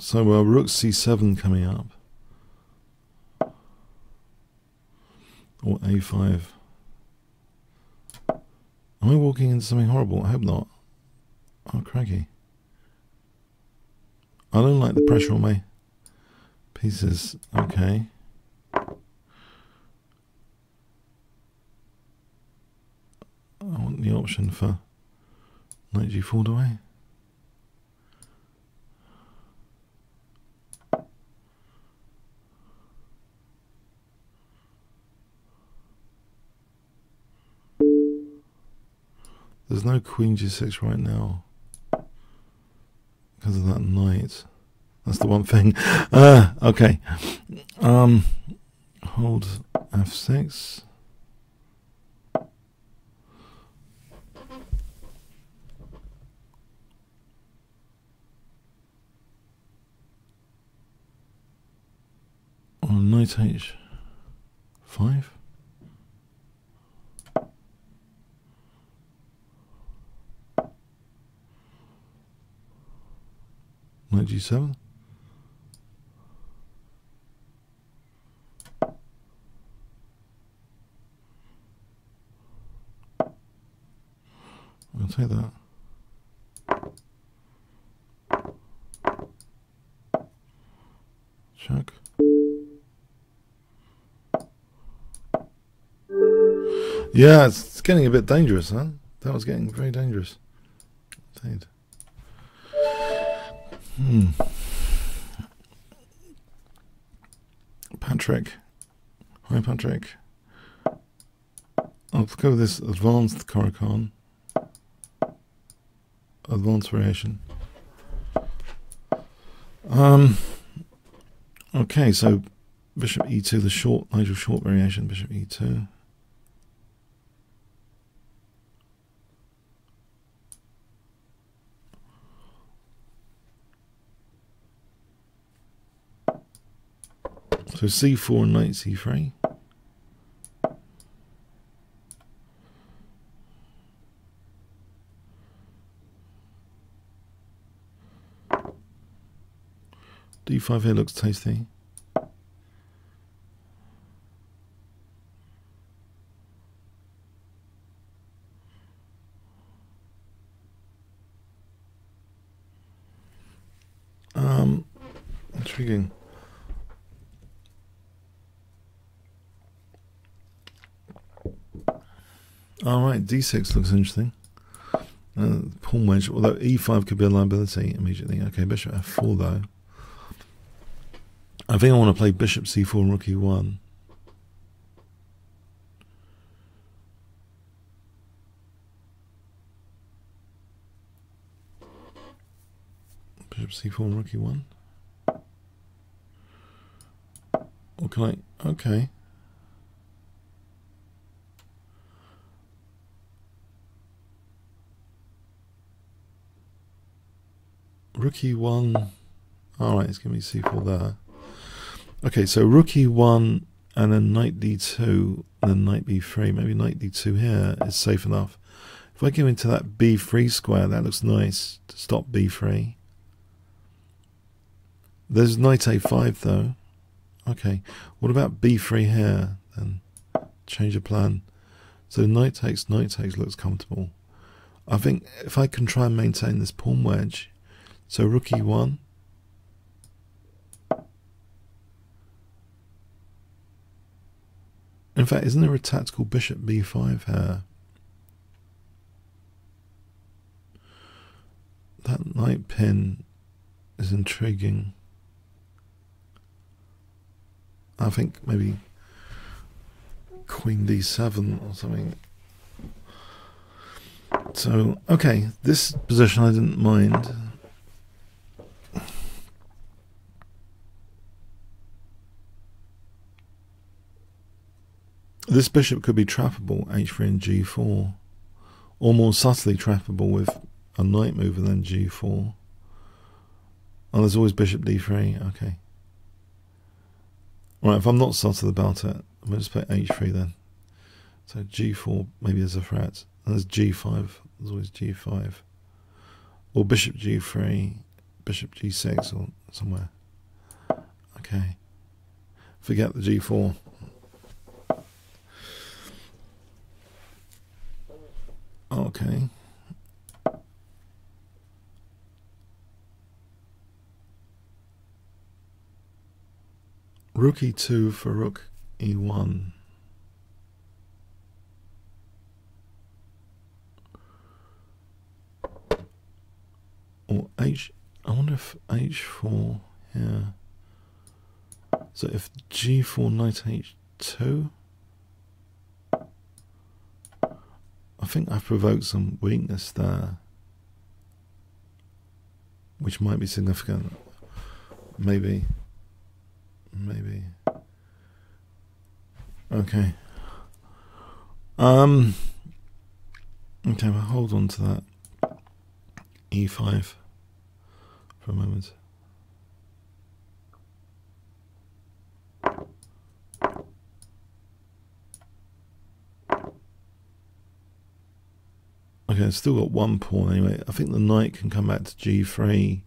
So uh, rook c7 coming up. Or A5. Am I walking into something horrible? I hope not. Oh, craggy. I don't like the pressure on my pieces. Okay. I want the option for knight g4, do I? There's no queen g6 right now because of that knight. That's the one thing. Uh, okay. Um, hold f6. On knight h5. Knight g7. I'll take that. Check. Yeah, it's getting a bit dangerous, huh? That was getting very dangerous. Indeed. Hmm. Patrick. Hi, Patrick. I'll go with this advanced Caro-Kann. advanced variation. Um. Okay, so bishop e2, the short, Nigel Short variation, bishop e2. So c4 and knight c3. d5 here looks tasty. Um, intriguing. All right, d6 looks interesting. Uh, pawn wedge, although e5 could be a liability immediately. Okay, bishop f4 though. I think I want to play bishop c4 and rook e1. Bishop c4 rook e1. Or can I? Okay. Rook e1. Alright, it's going to be c4 there. Okay, so rook e1 and then knight d2 and then knight b3. Maybe knight d2 here is safe enough. If I go into that b3 square, that looks nice to stop b3. There's knight a5 though. Okay, what about b3 here then? Change of plan. So knight takes, knight takes looks comfortable. I think if I can try and maintain this pawn wedge, so rook e1, In fact, isn't there a tactical bishop b5 here? That knight pin is intriguing. I think maybe queen d7 or something. So, okay, this position I didn't mind. This bishop could be trappable, h3 and g4, or more subtly trappable with a knight move and then g4. Oh, there's always bishop d3, okay. Right, if I'm not subtle about it, I'm going to just play h3 then. So g4 maybe as a threat. And there's g5, there's always g5. Or bishop g3, bishop g6 or somewhere. Okay. Forget the g4. Okay. Rook e2 for rook e1. Or h, I wonder if h4 here. So if g4 knight h2. I think I've provoked some weakness there, which might be significant. Maybe. Maybe. Okay. Um. Okay, well, hold on to that. E5 for a moment. Okay, I've still got one pawn anyway. I think the knight can come back to g3.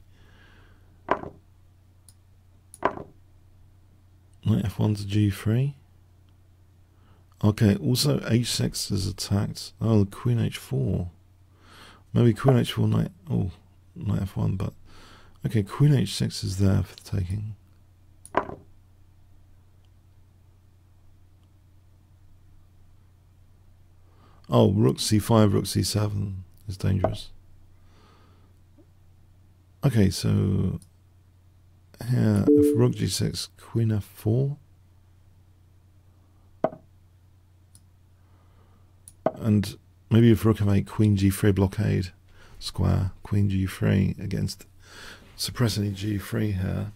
Knight f1 to g3. Okay, also h6 is attacked. Oh, the queen h4. Maybe queen h4, knight, oh, knight f1, but... Okay, queen h6 is there for the taking. Oh, rook c5, rook c7 is dangerous. Okay, so here, if rook g6, queen f4. And maybe if rook f8, queen g3 blockade. square, queen g3 against suppressing g3 here.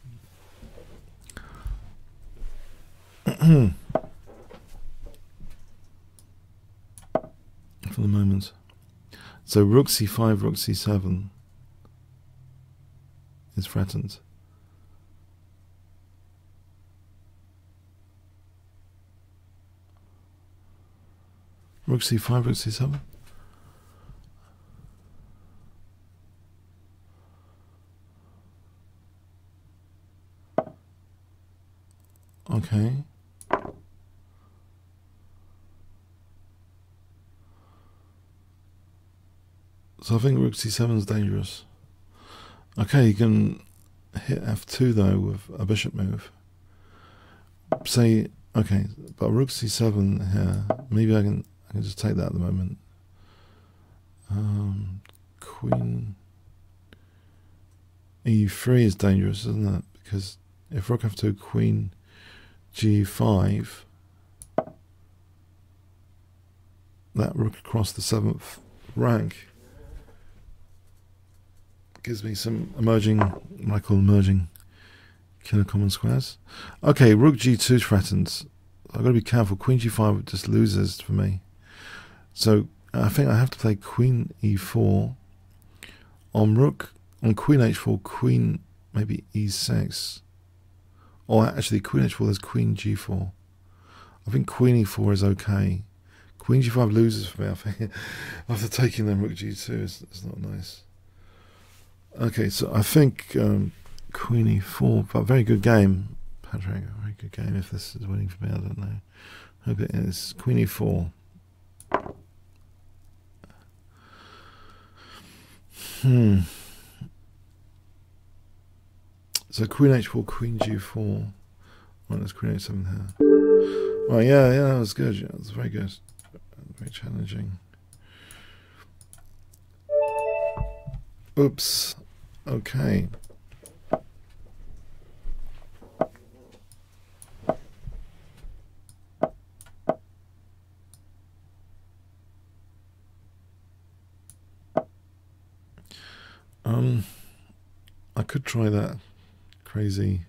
For the moment. So rook c5, rook c7 is threatened. Rook c5, rook c7. Okay. So I think rook c7 is dangerous. Okay, you can hit f2 though with a bishop move. Say, okay, but rook c7 here, maybe I can I can just take that at the moment. Um, queen e3 is dangerous, isn't it? Because if rook f2, queen g5, that rook across the seventh rank gives me some emerging, call emerging killer common squares. Okay, rook g2 threatens. I've got to be careful. Queen g5 just loses for me. So I think I have to play queen e4 on rook, on queen h4, queen maybe e6. Or actually, queen h4, there's queen g4. I think queen e4 is okay. Queen g5 loses for me, I think. After taking them, rook g2 is, is not nice. Okay, so I think um, queen e4, but very good game, Patrick. Very good game. If this is winning for me, I don't know. Hope it is. Queen e4. Hmm. So queen h4, queen g4. Right, there's queen h7 here. Right, yeah, yeah, that was good. Yeah, that was very good. Very challenging. Oops. Okay. Um, I could try that crazy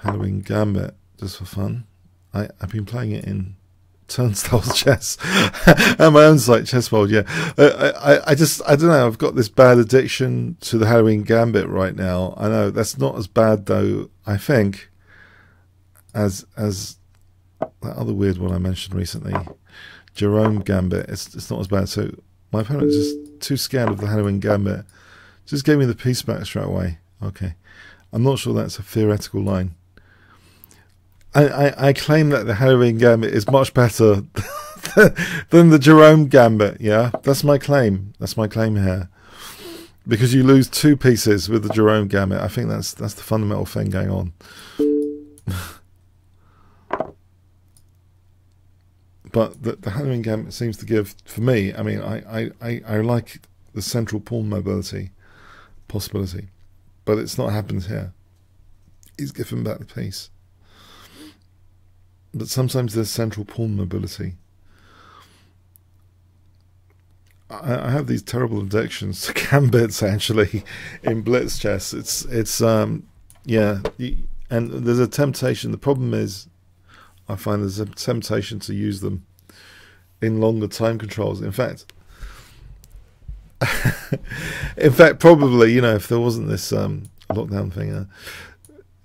Halloween Gambit just for fun. I, I've been playing it in turnstiles chess. And my own site ChessWorld yeah. Uh, I, I, I just i don't know i've got this bad addiction to the halloween gambit right now. I know that's not as bad though i think as as that other weird one i mentioned recently jerome gambit. It's, it's not as bad. So my opponent is just too scared of the halloween gambit. Just gave me the piece back straight away. Okay. I'm not sure that's a theoretical line I, I, I claim that the Halloween Gambit is much better than the Jerome Gambit. Yeah, that's my claim. That's my claim here. Because you lose two pieces with the Jerome Gambit. I think that's that's the fundamental thing going on. but the, the Halloween Gambit seems to give, for me, I mean, I, I, I, I like the central pawn mobility possibility. But it's not happened here. He's given back the piece but sometimes there's central pawn mobility. I, I have these terrible addictions to gambits actually in blitz chess. It's it's um yeah, and there's a temptation. The problem is, I find there's a temptation to use them in longer time controls. In fact, in fact, probably you know if there wasn't this um, lockdown thing, uh,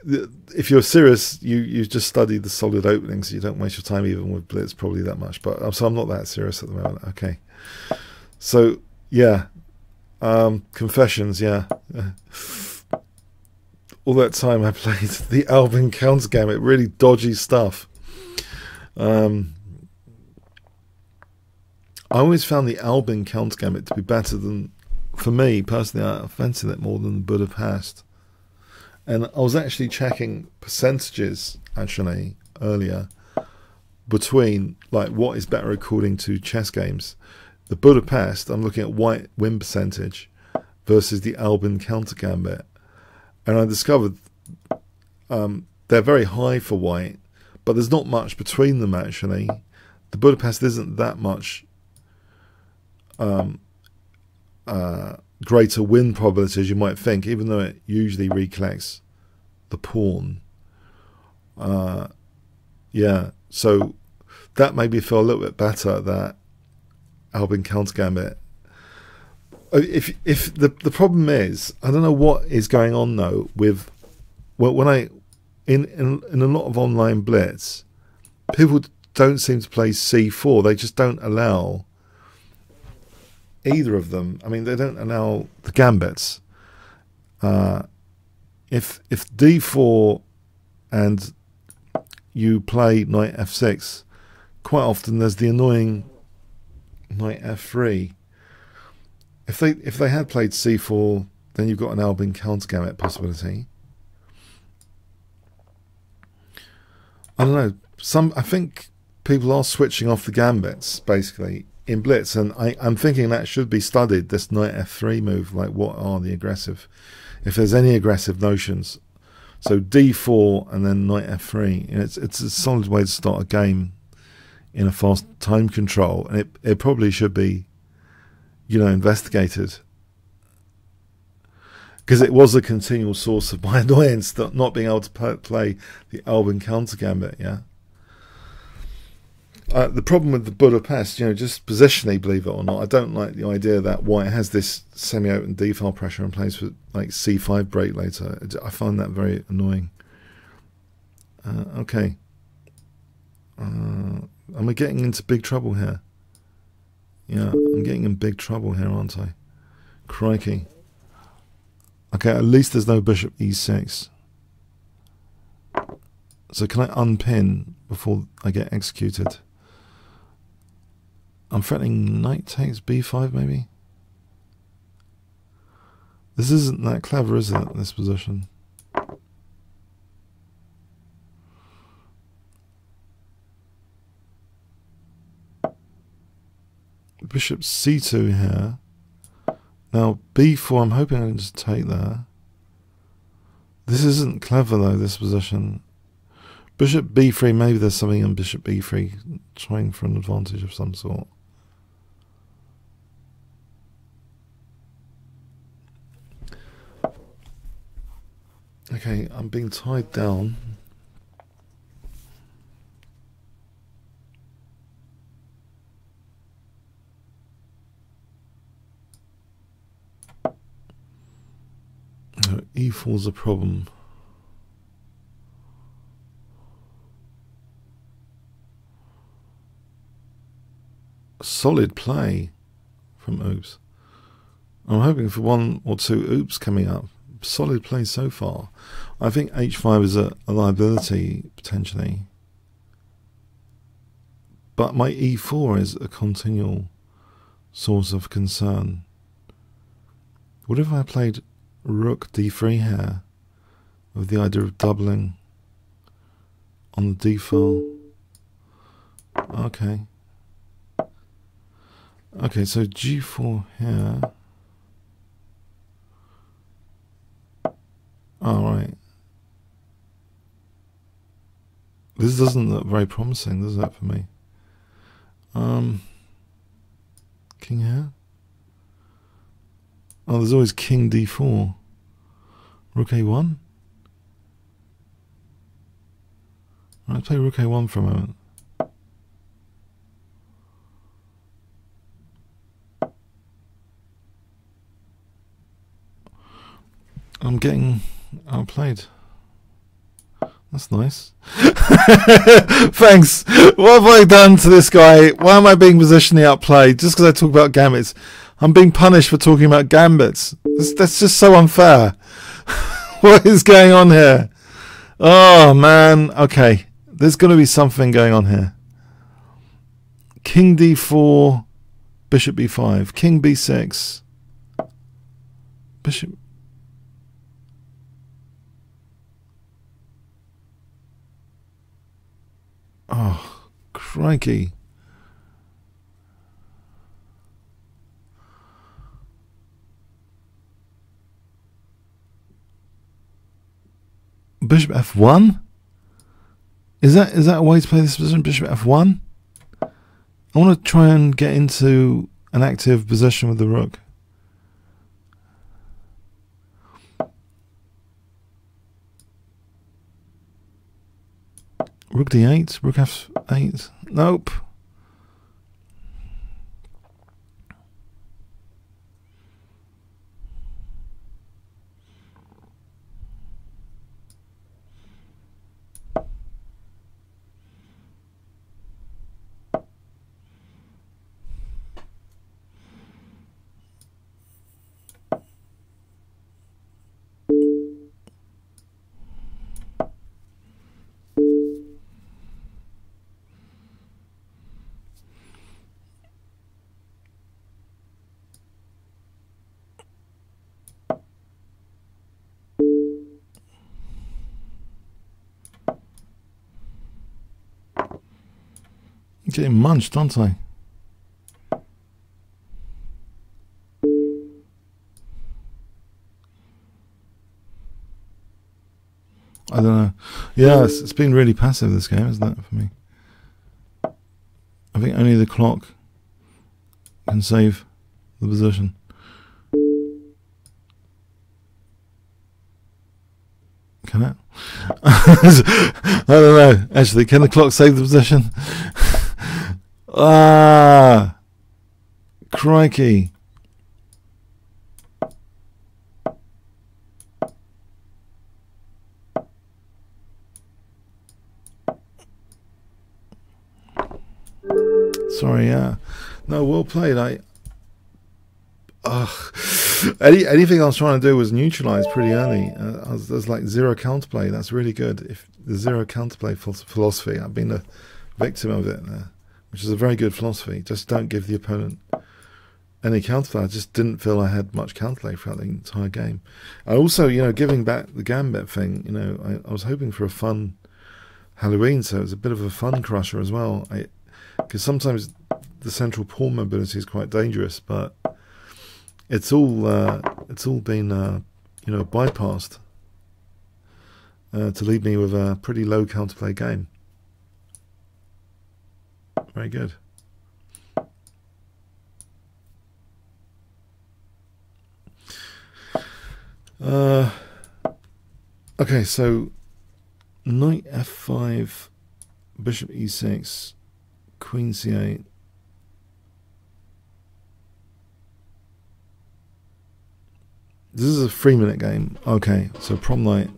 if you're serious, you you just study the solid openings. You don't waste your time even with blitz probably that much. But um, so I'm not that serious at the moment. Okay, so yeah, um, confessions. Yeah, all that time I played the Albin counter gambit, really dodgy stuff. Um, I always found the Albin counter gambit to be better than, for me personally, I fancied it more than the Budapest. And I was actually checking percentages actually earlier between like what is better according to chess games. The Budapest, I'm looking at white win percentage versus the Albin counter gambit, and I discovered um, they're very high for white, but there's not much between them actually. The Budapest isn't that much um, uh, greater win probability as you might think, even though it usually recollects the pawn. Uh, yeah, so that made me feel a little bit better that Albin counter gambit. Uh, if if the the problem is, I don't know what is going on though with well when I in in, in a lot of online blitz, people don't seem to play c4. They just don't allow either of them. I mean, they don't allow the gambits. Uh, if if d4 and you play knight f6, quite often there's the annoying knight f3. If they if they had played c4, then you've got an Albin counter gambit possibility. I don't know. Some I think people are switching off the gambits basically in blitz, and I, I'm thinking that should be studied. This knight f3 move, like what are the aggressive, if there's any aggressive notions. So d4 and then knight f3. it's it's a solid way to start a game in a fast time control, and it it probably should be, you know, investigated because it was a continual source of my annoyance that not being able to play the Albin counter gambit. Yeah. Uh, the problem with the Budapest, you know, just positionally, believe it or not, I don't like the idea that white has this semi-open d-file pressure in place with like c5 break later. I find that very annoying. Uh, okay. Uh, am I getting into big trouble here? Yeah, I'm getting in big trouble here, aren't I? Crikey. Okay, at least there's no bishop e6. So can I unpin before I get executed? I'm threatening knight takes b5 maybe? This isn't that clever, is it, this position? Bishop c2 here. Now, b4, I'm hoping I can just take that. This isn't clever, though, this position. Bishop b3, maybe there's something in bishop b3, trying for an advantage of some sort. Okay, I'm being tied down. E4 is a problem. Solid play from Oops. I'm hoping for one or two Oops coming up. Solid play so far. I think H5 is a, a liability potentially. But my E4 is a continual source of concern. What if I played rook d3 here with the idea of doubling on the d file. Okay. Okay, so g4 here. Alright. This doesn't look very promising, does it, for me? Um, king here? Oh, there's always king d4. Rook a1? Right, play rook a1 for a moment. I'm getting outplayed. That's nice. Thanks. What have I done to this guy? Why am I being positionally outplayed? Just because I talk about gambits. I'm being punished for talking about gambits. That's, that's just so unfair. what is going on here? Oh, man. Okay. There's going to be something going on here. King d4, bishop b5, king b6, bishop. Oh, crikey. Bishop f1? Is that is that a way to play this position? Bishop f1? I want to try and get into an active position with the rook. Rook d8, rook f8. Nope. Getting munched, aren't I? I don't know. Yeah, it's, it's been really passive this game, isn't it, for me? I think only the clock can save the position. Can it? I don't know. Actually, can the clock save the position? Ah, crikey. Sorry, yeah. No, well played. I. Ugh. Any, anything I was trying to do was neutralized pretty early. Uh, there's like zero counterplay. That's really good. If the zero counterplay philosophy, I've been a victim of it. Uh, which is a very good philosophy. Just don't give the opponent any counterplay. I just didn't feel I had much counterplay throughout the entire game. I also, you know, giving back the gambit thing, you know, I, I was hoping for a fun Halloween, so it was a bit of a fun crusher as well. Because sometimes the central pawn mobility is quite dangerous, but it's all uh, it's all been uh, you know bypassed uh, to leave me with a pretty low counterplay game. Very good. Uh, okay, so knight f5, bishop e6, queen c8. This is a three minute game. Okay, so prom night.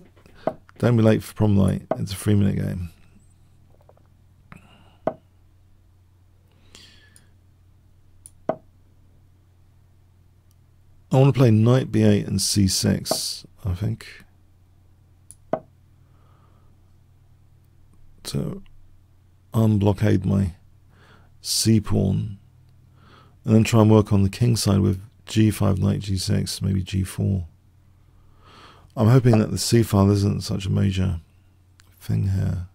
Don't be late for prom night. It's a three minute game. I want to play knight b8 and c6, I think. To unblockade my c pawn. And then try and work on the king side with g5, knight g6, maybe g4. I'm hoping that the c file isn't such a major thing here.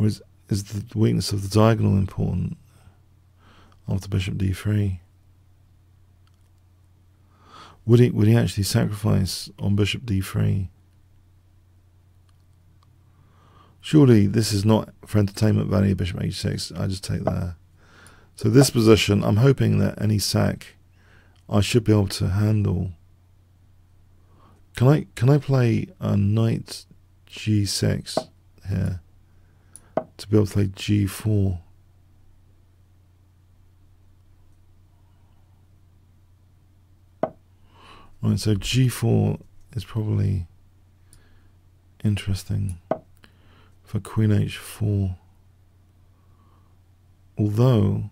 Or is, is the weakness of the diagonal important after bishop d3? Would he would he actually sacrifice on bishop d3? Surely this is not for entertainment value, bishop h6. I just take that. So this position, I'm hoping that any sack I should be able to handle. Can I can I play a knight g6 here to be able to play g4? Right, so g4 is probably interesting for queen h4. Although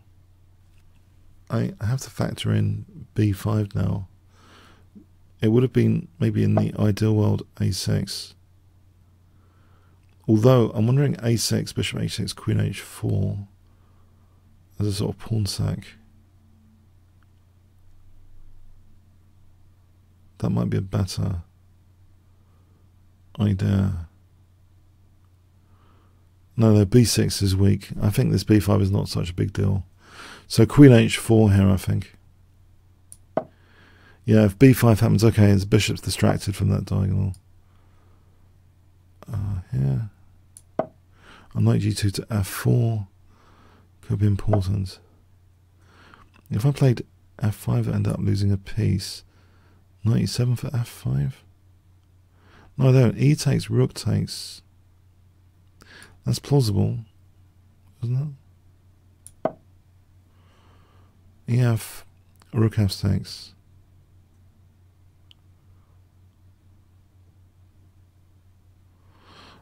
I have to factor in b5 now. It would have been maybe in the ideal world a6. Although I'm wondering a6, bishop h6, queen h4 as a sort of pawn sack. That might be a better idea. No, no, b6 is weak. I think this b5 is not such a big deal. So queen h4 here, I think. Yeah, if b5 happens, okay, his bishop's distracted from that diagonal. Uh, yeah. On knight g2 to f4 could be important. If I played f5, I end up losing a piece. 97 for f5. No, I don't. E takes, rook takes. That's plausible, isn't it? EF, rook f takes.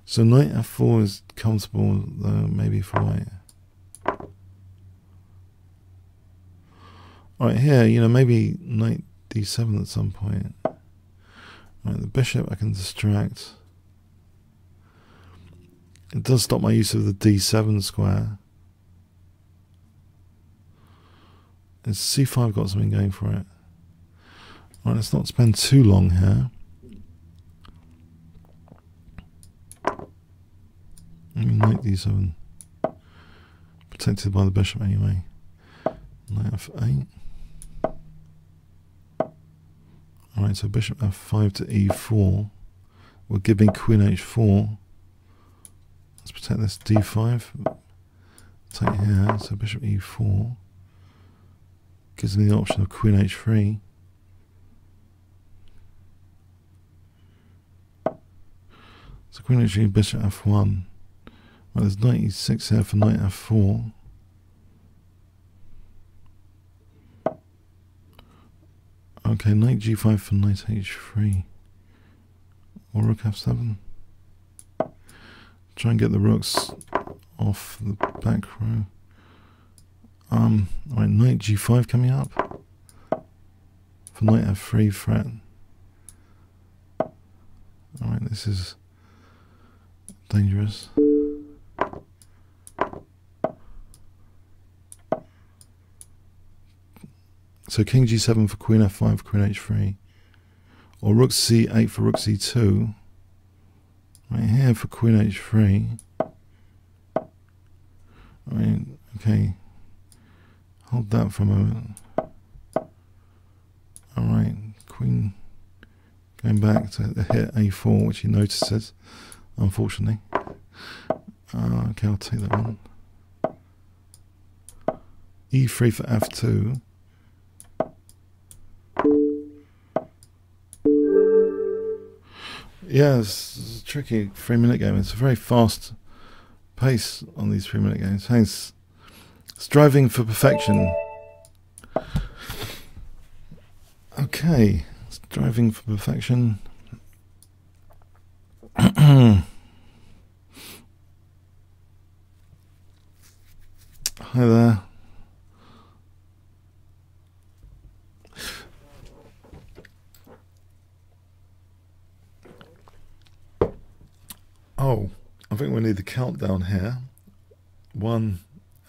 So knight f4 is comfortable, though maybe for white. Right here, you know, maybe knight d7 at some point. Right, the bishop I can distract. It does stop my use of the d7 square. Is c5 got something going for it? Right, let's not spend too long here. I mean, knight d7. Protected by the bishop anyway. Knight f8. Alright, so bishop f5 to e4 will give me queen h4. Let's protect this d5. Take here, so bishop e4 gives me the option of queen h3. So queen h3, bishop f1. Well, there's knight e6 here for knight f4. Okay, knight g5 for knight h3. Or rook f7. Try and get the rooks off the back row. Um, right, knight g5 coming up. For knight f3 threat. Alright, this is dangerous. So king g7 for queen f5, queen h3. Or rook c8 for rook c2. Right here for queen h3. I mean, okay. Hold that for a moment. Alright, queen going back to hit a4, which he notices, unfortunately. Uh, okay, I'll take that one. e3 for f2. Yeah, it's, a tricky three minute game. It's a very fast pace on these three minute games. It's striving for perfection. Okay, striving for perfection. Hi there. Oh, I think we need the countdown here. One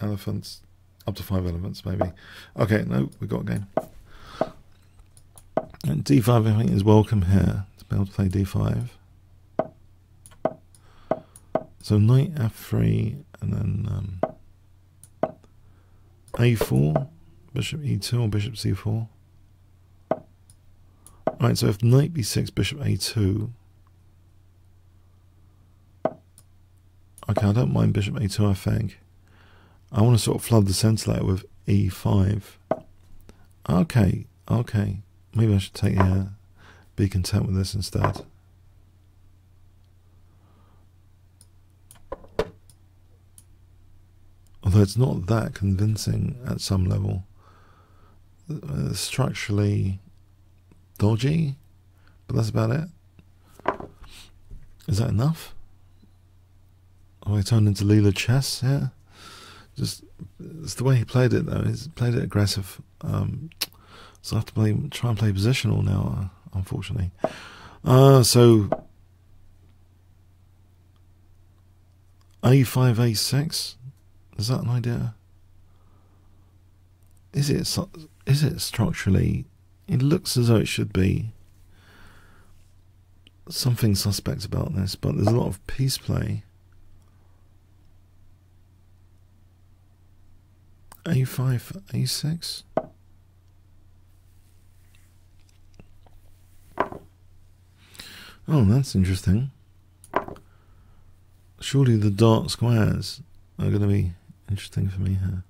elephants, up to five elephants, maybe. Okay, no, we got a game. And d5, I think, is welcome here to be able to play d5. So knight f3, and then um, a4, bishop e2, or bishop c4. Right, so if knight b6, bishop a2, Okay, I don't mind bishop a2, I think. I want to sort of flood the centre layer with e5. Okay, okay. Maybe I should take here, be content with this instead. Although it's not that convincing at some level. Uh, structurally dodgy, but that's about it. Is that enough? Oh, he turned into Leela chess, yeah. Just it's the way he played it though. He's played it aggressive. Um, so I have to play, try and play positional now, uh, unfortunately. Uh, so a5, a6. Is that an idea? Is it? Is it structurally? It looks as though it should be. Something suspect about this, but there's a lot of piece play. A5, A6. Oh, that's interesting. Surely the dark squares are going to be interesting for me here.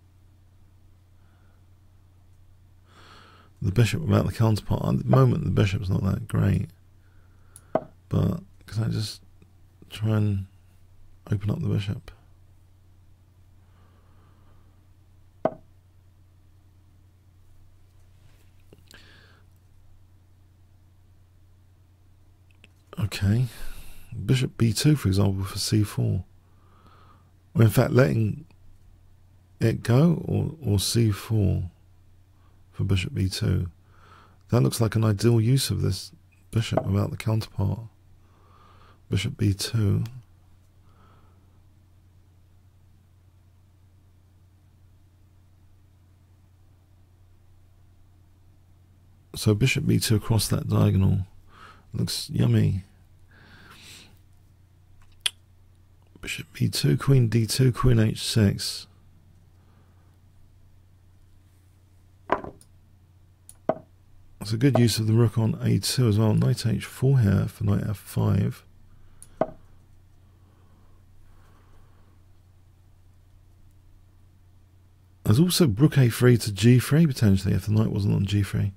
The bishop about the counterpart. At the moment, the bishop's not that great. But can I just try and open up the bishop? Okay. Bishop b2, for example, for c4. Or in fact, letting it go, or, or c4 for bishop b2. That looks like an ideal use of this bishop without the counterpart. Bishop b2. So bishop b2 across that diagonal looks yummy. Bishop b2, queen d2, queen h6. That's a good use of the rook on a2 as well. Knight h4 here for knight f5. There's also rook a3 to g3 potentially if the knight wasn't on g3.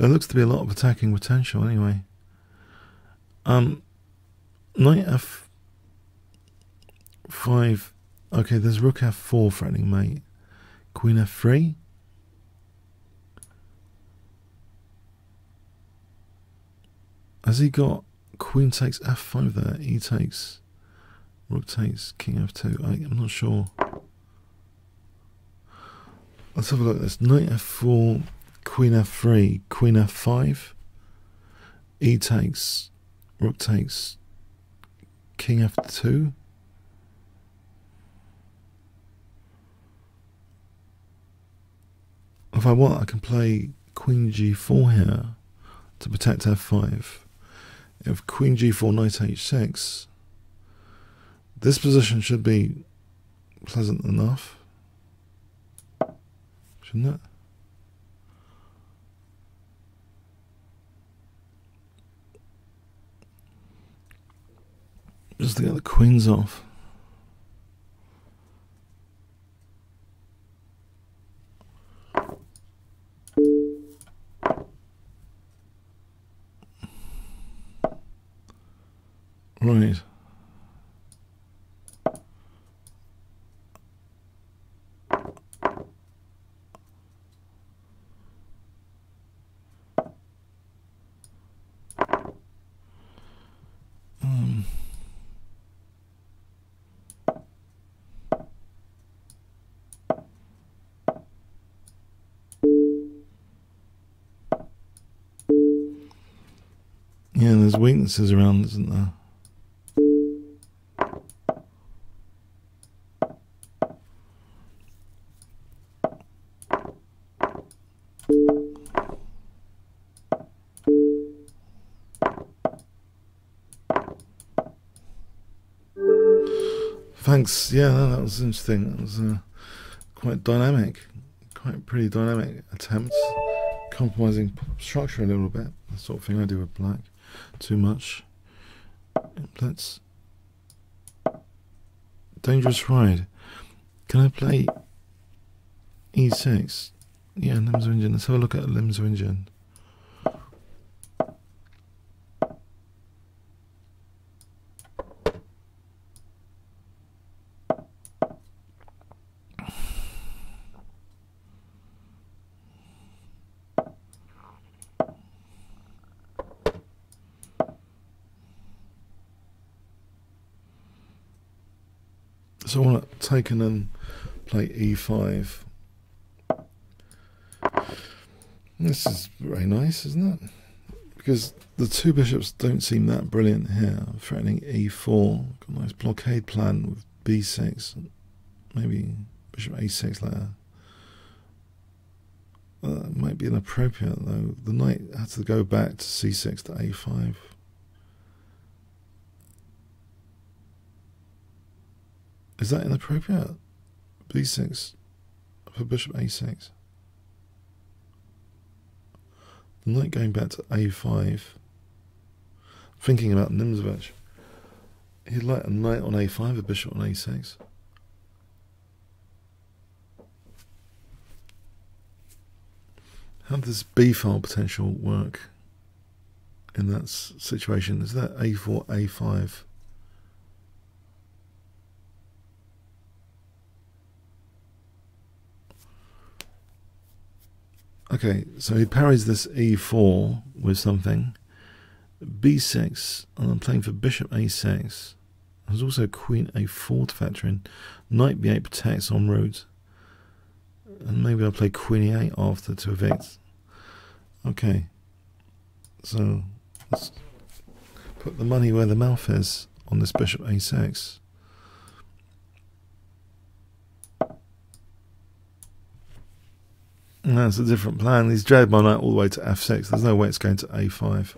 There looks to be a lot of attacking potential anyway. Um, knight f5. Okay, there's rook f4 threatening mate. Queen f3. Has he got queen takes f5 there? E takes, rook takes, king f2. I, I'm not sure. Let's have a look at this. Knight f4, queen f3, queen f5. E takes, rook takes, king f2. If I want, I can play queen g4 here to protect f5 if queen g4, knight h6, this position should be pleasant enough, shouldn't it? Just to get the queens off. Right. Um. Yeah, there's weaknesses around, isn't there? Thanks. Yeah, that was interesting. It was uh, quite dynamic, quite pretty dynamic attempts, compromising structure a little bit. The sort of thing I do with black. Too much. Let's. Dangerous ride. Can I play e6? Yeah, Nimzo Let's have a look at Nimzo So I want to take and play e5. This is very nice, isn't it? Because the two bishops don't seem that brilliant here. Threatening e4. Got a nice blockade plan with b6. Maybe bishop a6 later. Uh, might be inappropriate though. The knight had to go back to c6 to a5. Is that inappropriate? b6 for bishop a6. The knight going back to a5. Thinking about Nimzovich. He'd like a knight on a5, a bishop on a6. How does b file potential work in that situation? Is that a4, a5? Okay, so he parries this e4 with something, b6, and I'm playing for bishop a6. There's also queen a4 to factor in. Knight b8 protects en route. And maybe I'll play queen e8 after to evict. Okay. So, let's put the money where the mouth is on this bishop a6. That's a different plan. He's dragged my knight all the way to f6. There's no way it's going to a5.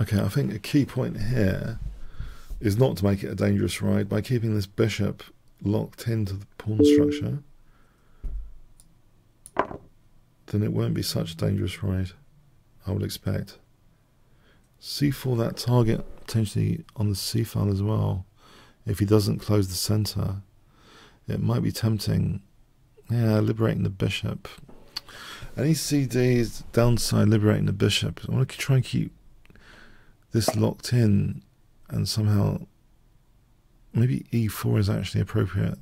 Okay, I think a key point here is not to make it a dangerous ride by keeping this bishop locked into the pawn structure. Then it won't be such a dangerous ride. I would expect. c4 that target potentially on the c file as well. If he doesn't close the center, it might be tempting. Yeah, liberating the bishop. Any CD is downside liberating the bishop. I want to try and keep this locked in and somehow maybe e4 is actually appropriate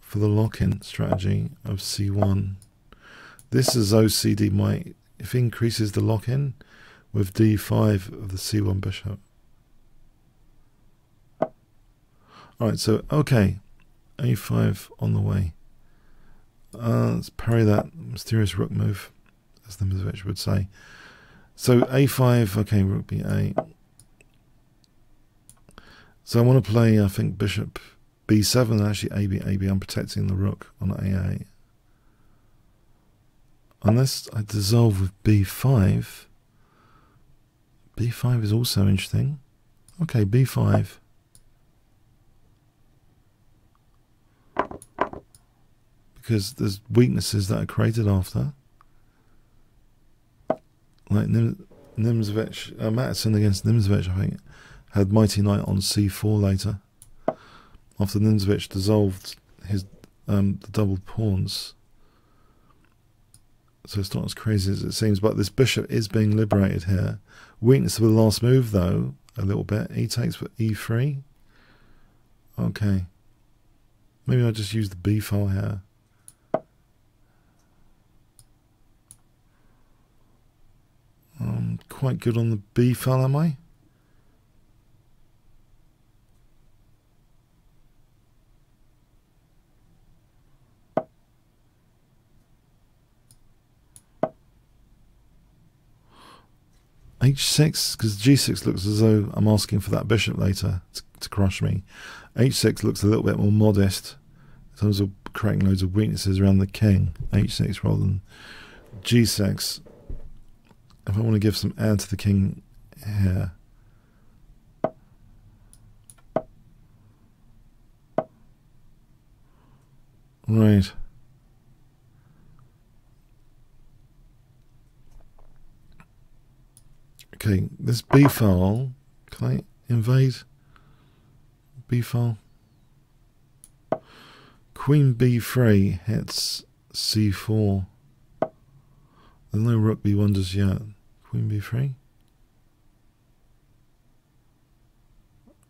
for the lock-in strategy of c1. This is OCD might if increases the lock-in with d5 of the c1 bishop. Alright, so okay, a5 on the way. Uh, let's parry that mysterious rook move, as the Nimzovich would say. So a5, okay, rook b8. So I want to play, I think, bishop b7, actually ab, ab, I'm protecting the rook on a8. Unless I dissolve with b5. b5 is also interesting. Okay, b5. Because there's weaknesses that are created after. Like Nim Nimzovich, uh, Mattison against Nimzovich, I think, had Mighty Knight on c4 later. After Nimzovich dissolved his um, the double pawns so it's not as crazy as it seems. But this bishop is being liberated here. Weakness of the last move, though, a little bit. He takes for e3. Okay. Maybe I'll just use the b file here. I'm quite good on the b file, am I? H6 because g6 looks as though I'm asking for that bishop later to, to, crush me. h6 looks a little bit more modest in terms of creating loads of weaknesses around the king. h6 rather than g6. If I want to give some air to the king here. Right. Okay, this B file. Can I invade B file? Queen B3 hits C4. There's no rook B1 just yet. Queen B3.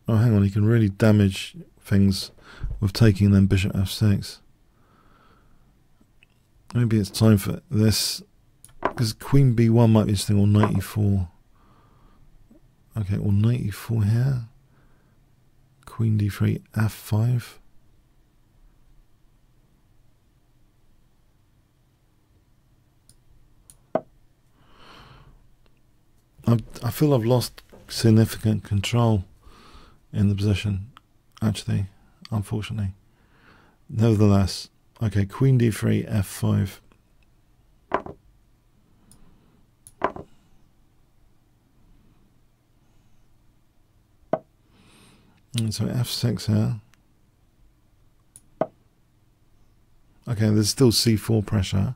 Oh, hang on, he can really damage things with taking then bishop f6. Maybe it's time for this, because queen b1 might be interesting, or knight e4. Okay, well, knight e4 here. Queen d3, f5. I, I feel I've lost significant control in the position, actually, unfortunately. Nevertheless, okay, queen d3, f5. And so f6 here. Okay, there's still c4 pressure.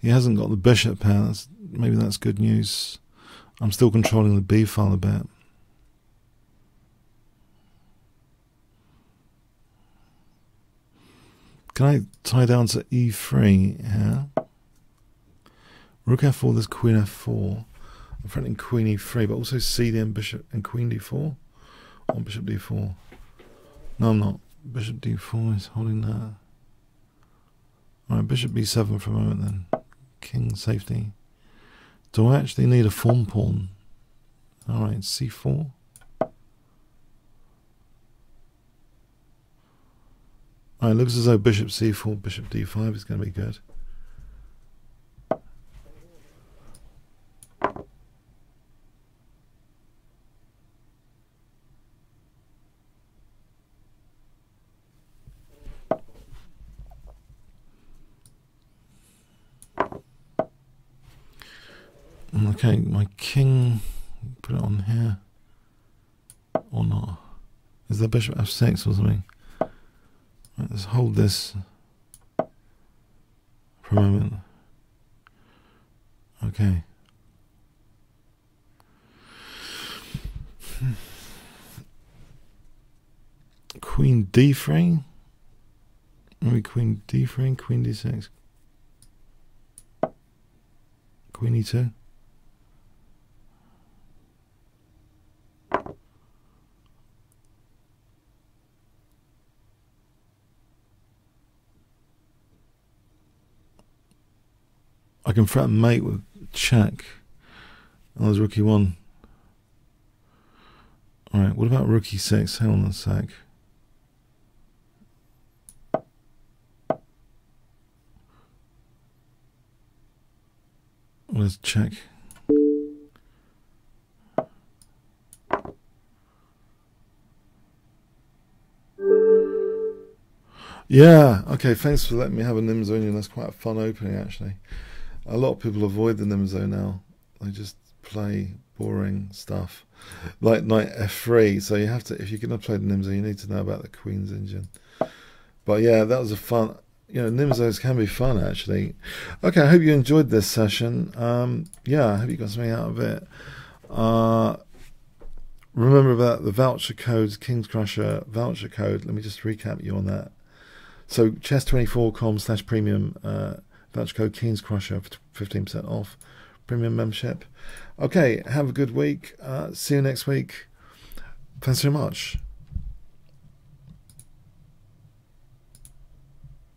He hasn't got the bishop here. That's, maybe that's good news. I'm still controlling the b file a bit. Can I tie down to e3 here? Rook f4, there's queen f4. I'm threatening queen e3, but also cd and bishop and queen d4 on bishop d4. No, I'm not. Bishop d4 is holding that. Alright, bishop b7 for a moment then. King safety. Do I actually need a thorn pawn? Alright, c4. Alright, looks as though bishop c4, bishop d5 is going to be good. Okay, my king, put it on here, or not. Is the bishop f6 or something? Let's hold this for a moment. Okay. Queen d3. Maybe queen d3, queen d6. Queen e2. Can threaten mate with check. Oh, there's rook e1. Alright, what about rook e6? Hang on a sec. Let's check. Yeah, okay, thanks for letting me have a Nimzo-Indian. That's quite a fun opening, actually a lot of people avoid the Nimzo now. They just play boring stuff like knight f3. So you have to, if you're going to play the Nimzo, you need to know about the Queen's Indian. But yeah, that was a fun. You know, Nimzos can be fun actually. Okay, I hope you enjoyed this session. Um, yeah, I hope you got something out of it. Uh, remember about the voucher code, Kingscrusher voucher code. Let me just recap you on that. So chess24.com slash premium. Uh, Voucher code Crusher for 15% off premium membership. Okay, have a good week. Uh, see you next week. Thanks so much.